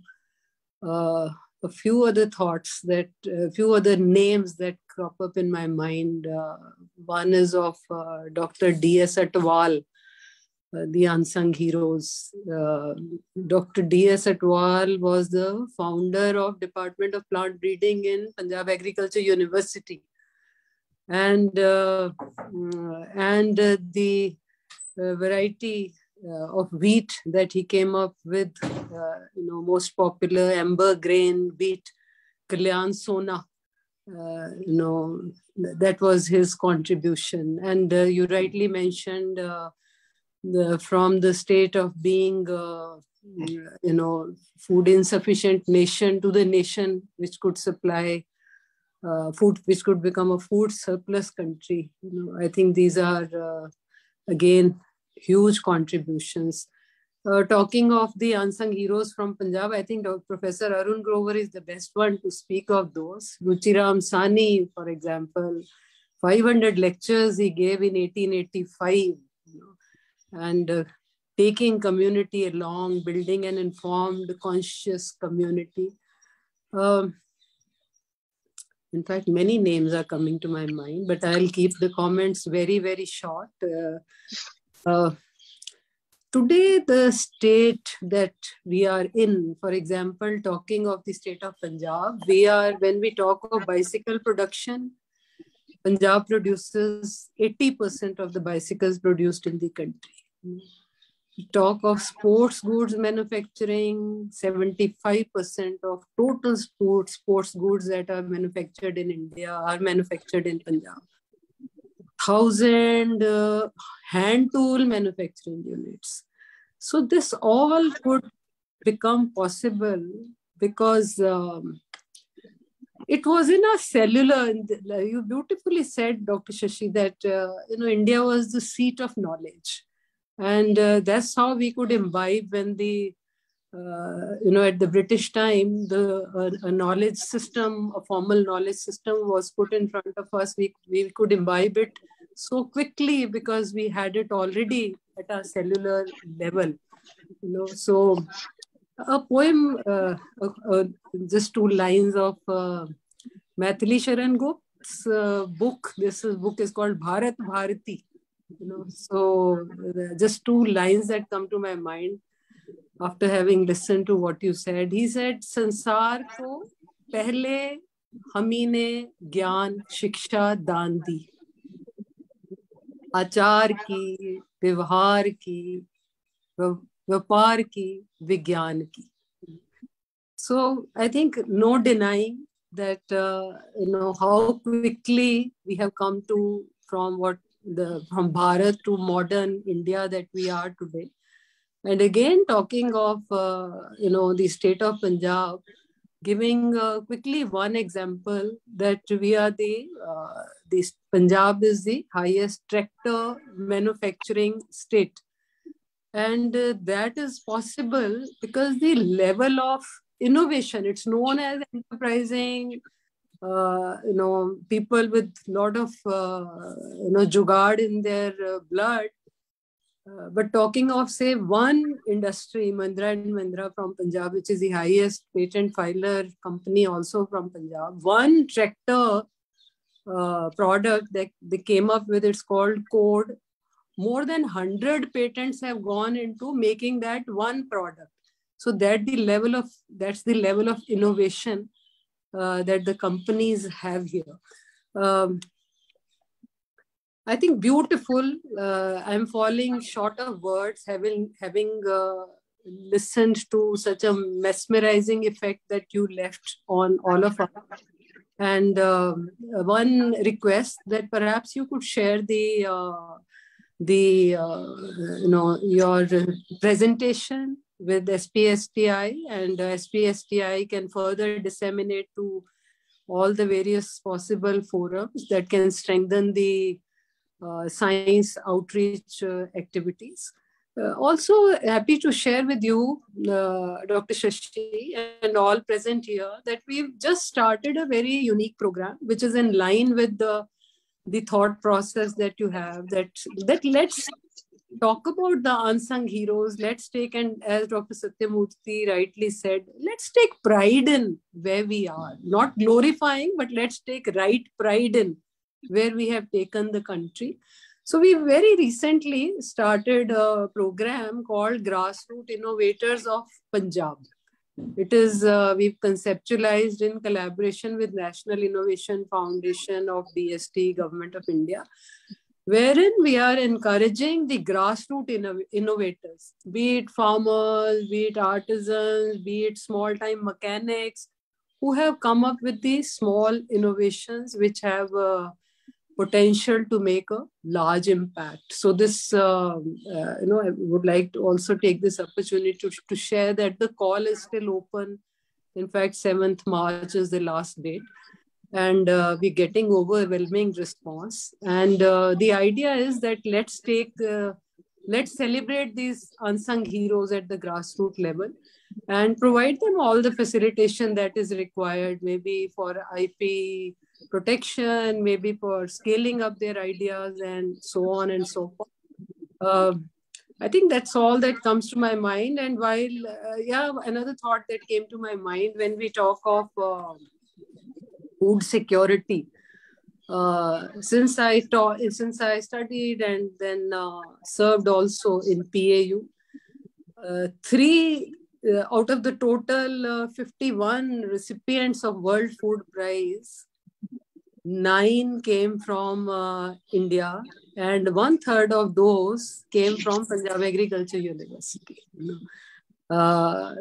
a few other thoughts that a few other names that crop up in my mind uh, one is of uh, dr ds athwal uh, the unsung heroes. Uh, Dr. D.S. Athwal was the founder of Department of Plant Breeding in Punjab Agriculture University. And, uh, mm, and uh, the uh, variety uh, of wheat that he came up with, you know, most popular amber grain wheat, Kalyan Sona, you know, that was his contribution. And you rightly mentioned the, from the state of being, uh, you know, food insufficient nation to the nation which could supply uh, food, which could become a food surplus country. You know, I think these are uh, again huge contributions. Uh, talking of the unsung heroes from Punjab, I think. Professor Arun Grover is the best one to speak of those. Ruchi Ram Sahni, for example, 500 lectures he gave in 1885 and uh, taking community along, building an informed, conscious community. Um, in fact, many names are coming to my mind, but I'll keep the comments very, very short. Uh, uh, today, the state that we are in, for example, talking of the state of Punjab, we are, when we talk of bicycle production, Punjab produces 80% of the bicycles produced in the country. Talk of sports goods manufacturing 75% of total sports sports goods that are manufactured in india are manufactured in punjab thousand uh, hand tool manufacturing units. So this all could become possible because um, it was in a cellular you beautifully said dr shashi that uh, you know india was the seat of knowledge. And uh, that's how we could imbibe when the uh, you know at the british time the uh, a knowledge system a formal knowledge system was put in front of us. We, we could imbibe it so quickly because we had it already at our cellular level you know. So a poem uh, uh, just two lines of uh, Maithili Sharan Gupt's uh, book. This is, book is called Bharat Bharati you know. So just two lines that come to my mind after having listened to what you said he said संसार को पहले हमी ने ज्ञान शिक्षा दान दी आचार की व्यवहार की व्यापार की विज्ञान की so i think no denying that uh, you know how quickly we have come to from what the from Bharat to modern India that we are today. and again, talking of uh, you know the state of Punjab, giving uh, quickly one example that we are the uh, this Punjab is the highest tractor manufacturing state, and that is possible because the level of innovation. It's known as enterprising uh, you know, people with lot of, uh, you know, jugad in their uh, blood. Uh, but talking of, say, one industry, Mahindra and Mahindra from Punjab, which is the highest patent filer company also from Punjab, one tractor uh, product that they came up with, it's called Code. More than 100 patents have gone into making that one product. So that the level of, that's the level of innovation uh, that the companies have here. Um, I think beautiful. Uh, I'm falling short of words, having having uh, listened to such a mesmerizing effect that you left on all of us. And um, one request that perhaps you could share the uh, the uh, you know your presentation with SPSTI and uh, SPSTI can further disseminate to all the various possible forums that can strengthen the science outreach uh, activities. Uh, also happy to share with you, uh, Dr. Shashi and all present here that we've just started a very unique program, which is in line with the, the thought process that you have that, that let's talk about the unsung heroes. Let's take, and as Dr. Sathyamurthy rightly said, let's take pride in where we are. Not glorifying, but let's take right pride in where we have taken the country. So we very recently started a program called Grassroot Innovators of Punjab. It is uh, we've conceptualized in collaboration with National Innovation Foundation of DST, Government of India, wherein we are encouraging the grassroots inno- innovators, be it farmers, be it artisans, be it small-time mechanics, who have come up with these small innovations which have uh, potential to make a large impact. So this, uh, uh, you know, I would like to also take this opportunity to, to share that the call is still open. In fact, 7th March is the last date. And uh, we're getting overwhelming response. And uh, the idea is that let's take, uh, let's celebrate these unsung heroes at the grassroots level and provide them all the facilitation that is required, maybe for IP protection, maybe for scaling up their ideas and so on and so forth. Uh, I think that's all that comes to my mind. And while, uh, yeah, another thought that came to my mind when we talk of uh, food security. Uh, since I taught, since I studied and then uh, served also in PAU, uh, three out of the total 51 recipients of World Food Prize, nine came from uh, India, and one third of those came from Punjab Agriculture University. Uh,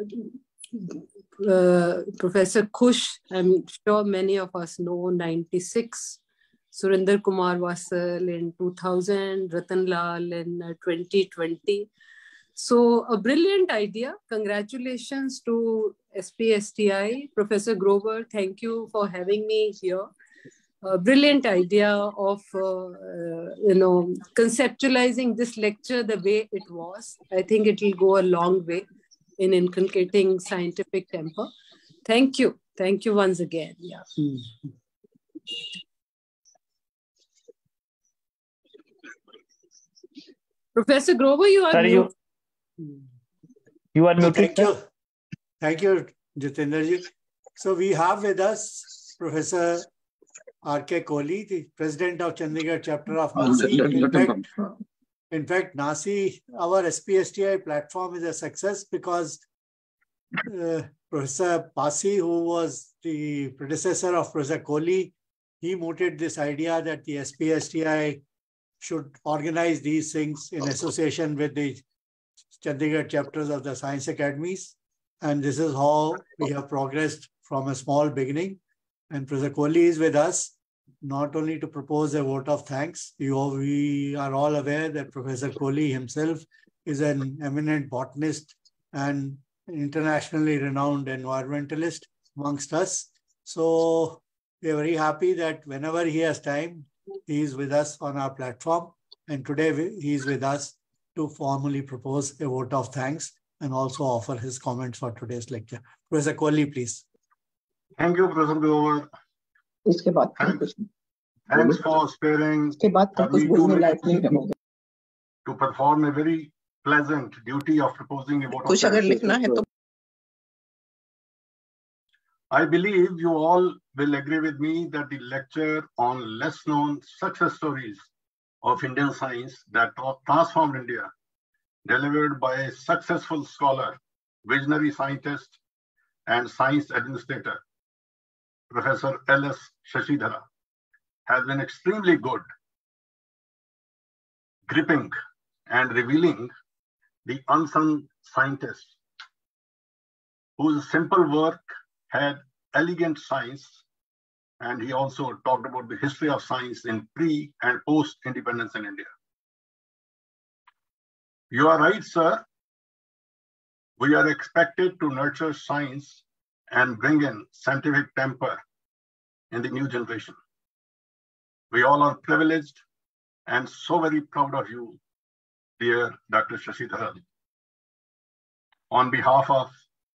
uh, Professor Khush, I'm sure many of us know, 96. Surinder Kumar Vasal in 2000, Ratan Lal in 2020. So a brilliant idea. Congratulations to SPSTI. Professor Grover, thank you for having me here a brilliant idea of uh, uh, you know conceptualizing this lecture the way it was. I think it will go a long way in inculcating scientific temper. Thank you. Thank you once again. Yeah. Professor grover you are Sorry, you, you are muted. Thank you. Thank you jatinder so we have with us professor R.K. Kohli, the president of Chandigarh chapter of NASI. In fact, in fact, NASI, our SPSTI platform is a success because uh, Professor Pasi, who was the predecessor of Professor Kohli, he mooted this idea that the SPSTI should organize these things in association with the Chandigarh chapters of the science academies. And this is how we have progressed from a small beginning and Professor Kohli is with us, not only to propose a vote of thanks. You, we are all aware that Professor Kohli himself is an eminent botanist and internationally renowned environmentalist amongst us. So we are very happy that whenever he has time, he is with us on our platform. And today he is with us to formally propose a vote of thanks and also offer his comments for today's lecture. Professor Kohli, please. Thank you, Professor Grover. इसके बाद Thanks, thanks for sparing इसके बाद uh, कुछ me two बोलने लायक minutes नहीं रहोगे to perform a very pleasant duty of proposing a vote of कुछ अगर thanks. लिखना है तो I believe you all will agree with me that the lecture on less known success stories of Indian science that tra- transformed India, delivered by a successful scholar, visionary scientist, and science administrator, Professor L.S. Shashidhara, has been extremely good, gripping, and revealing the unsung scientists whose simple work had elegant science, and he also talked about the history of science in pre and post independence in India. You are right, sir. We are expected to nurture science and bring in scientific temper in the new generation. We all are privileged and so very proud of you, dear Dr. Shashidhara. On behalf of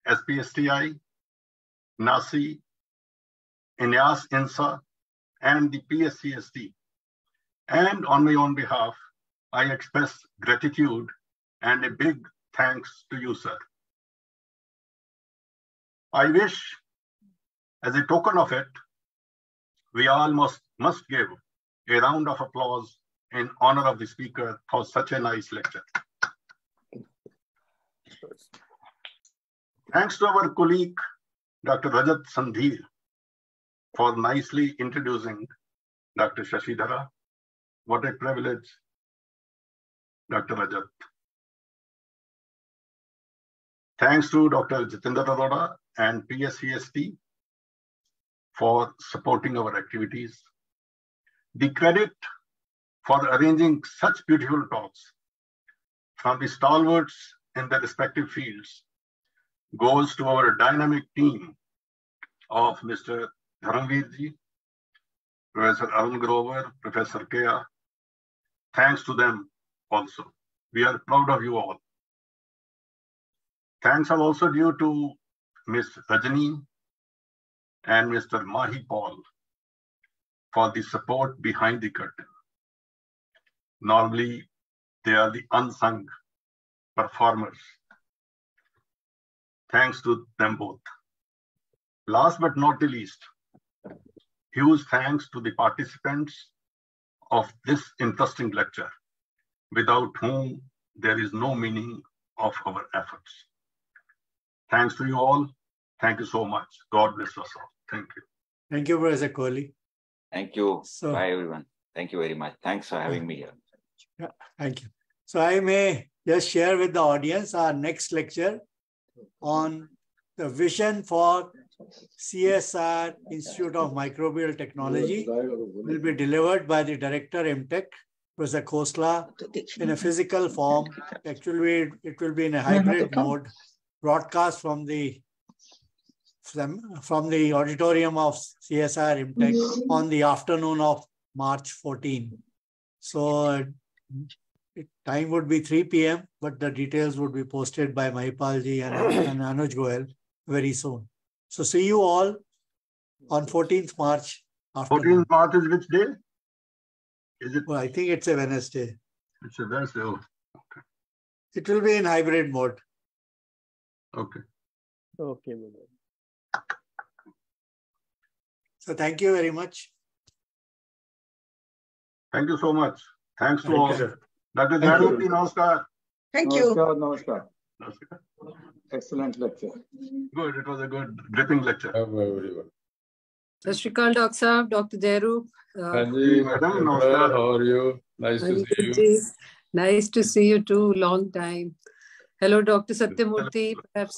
SPSTI, NASI, INYAS INSA, and the PSCST. And on my own behalf, I express gratitude and a big thanks to you, sir. I wish, as a token of it, we all must, must give a round of applause in honor of the speaker for such a nice lecture. Thanks to our colleague, Dr. Rajat Sandhir, for nicely introducing Dr. Shashidhara. What a privilege, Dr. Rajat. Thanks to Dr. Jatinder Arora and PSCST for supporting our activities. The credit for arranging such beautiful talks from the stalwarts in their respective fields goes to our dynamic team of Mr. Dharamvirji, Professor Arun Grover, Professor Keya. Thanks to them also. We are proud of you all. Thanks are also due to Ms. Rajni and Mr. Mahipal for the support behind the curtain. Normally, they are the unsung performers. Thanks to them both. Last but not the least, huge thanks to the participants of this interesting lecture, without whom there is no meaning of our efforts. Thanks to you all. Thank you so much. God bless us all. Thank you. Thank you, Professor Kohli. Thank you. So- Bye, everyone. Thank you very much. Thanks for having me here. Yeah, thank you. So I may just share with the audience our next lecture on the vision for CSIR Institute of Microbial Technology will be delivered by the director IMTECH, Professor Khosla, in a physical form. Actually, it will be in a hybrid mode, broadcast from the from, from the auditorium of CSIR IMTECH mm-hmm. on the afternoon of March 14. So it- time would be 3 p.m., but the details would be posted by Mahipalji and, and Anuj Goel very soon. So see you all on 14th March. afternoon. 14th March is which day? Is it? Well, I think it's a Wednesday. It's a Wednesday. Oh, It will be in hybrid mode. Okay. Okay, So thank you very much. Thank you so much. Thanks to all. Dr. Jadavati, namaskar. Thank you. Namaskar, namaskar. Excellent lecture. Good. It was a good, gripping lecture. Very everyone. Sir Dr. Saab, Dr. Jairup. Sanji, madam. How are you? Nice to see you. Nice to see you too. Long time hello dr sathyamurthy perhaps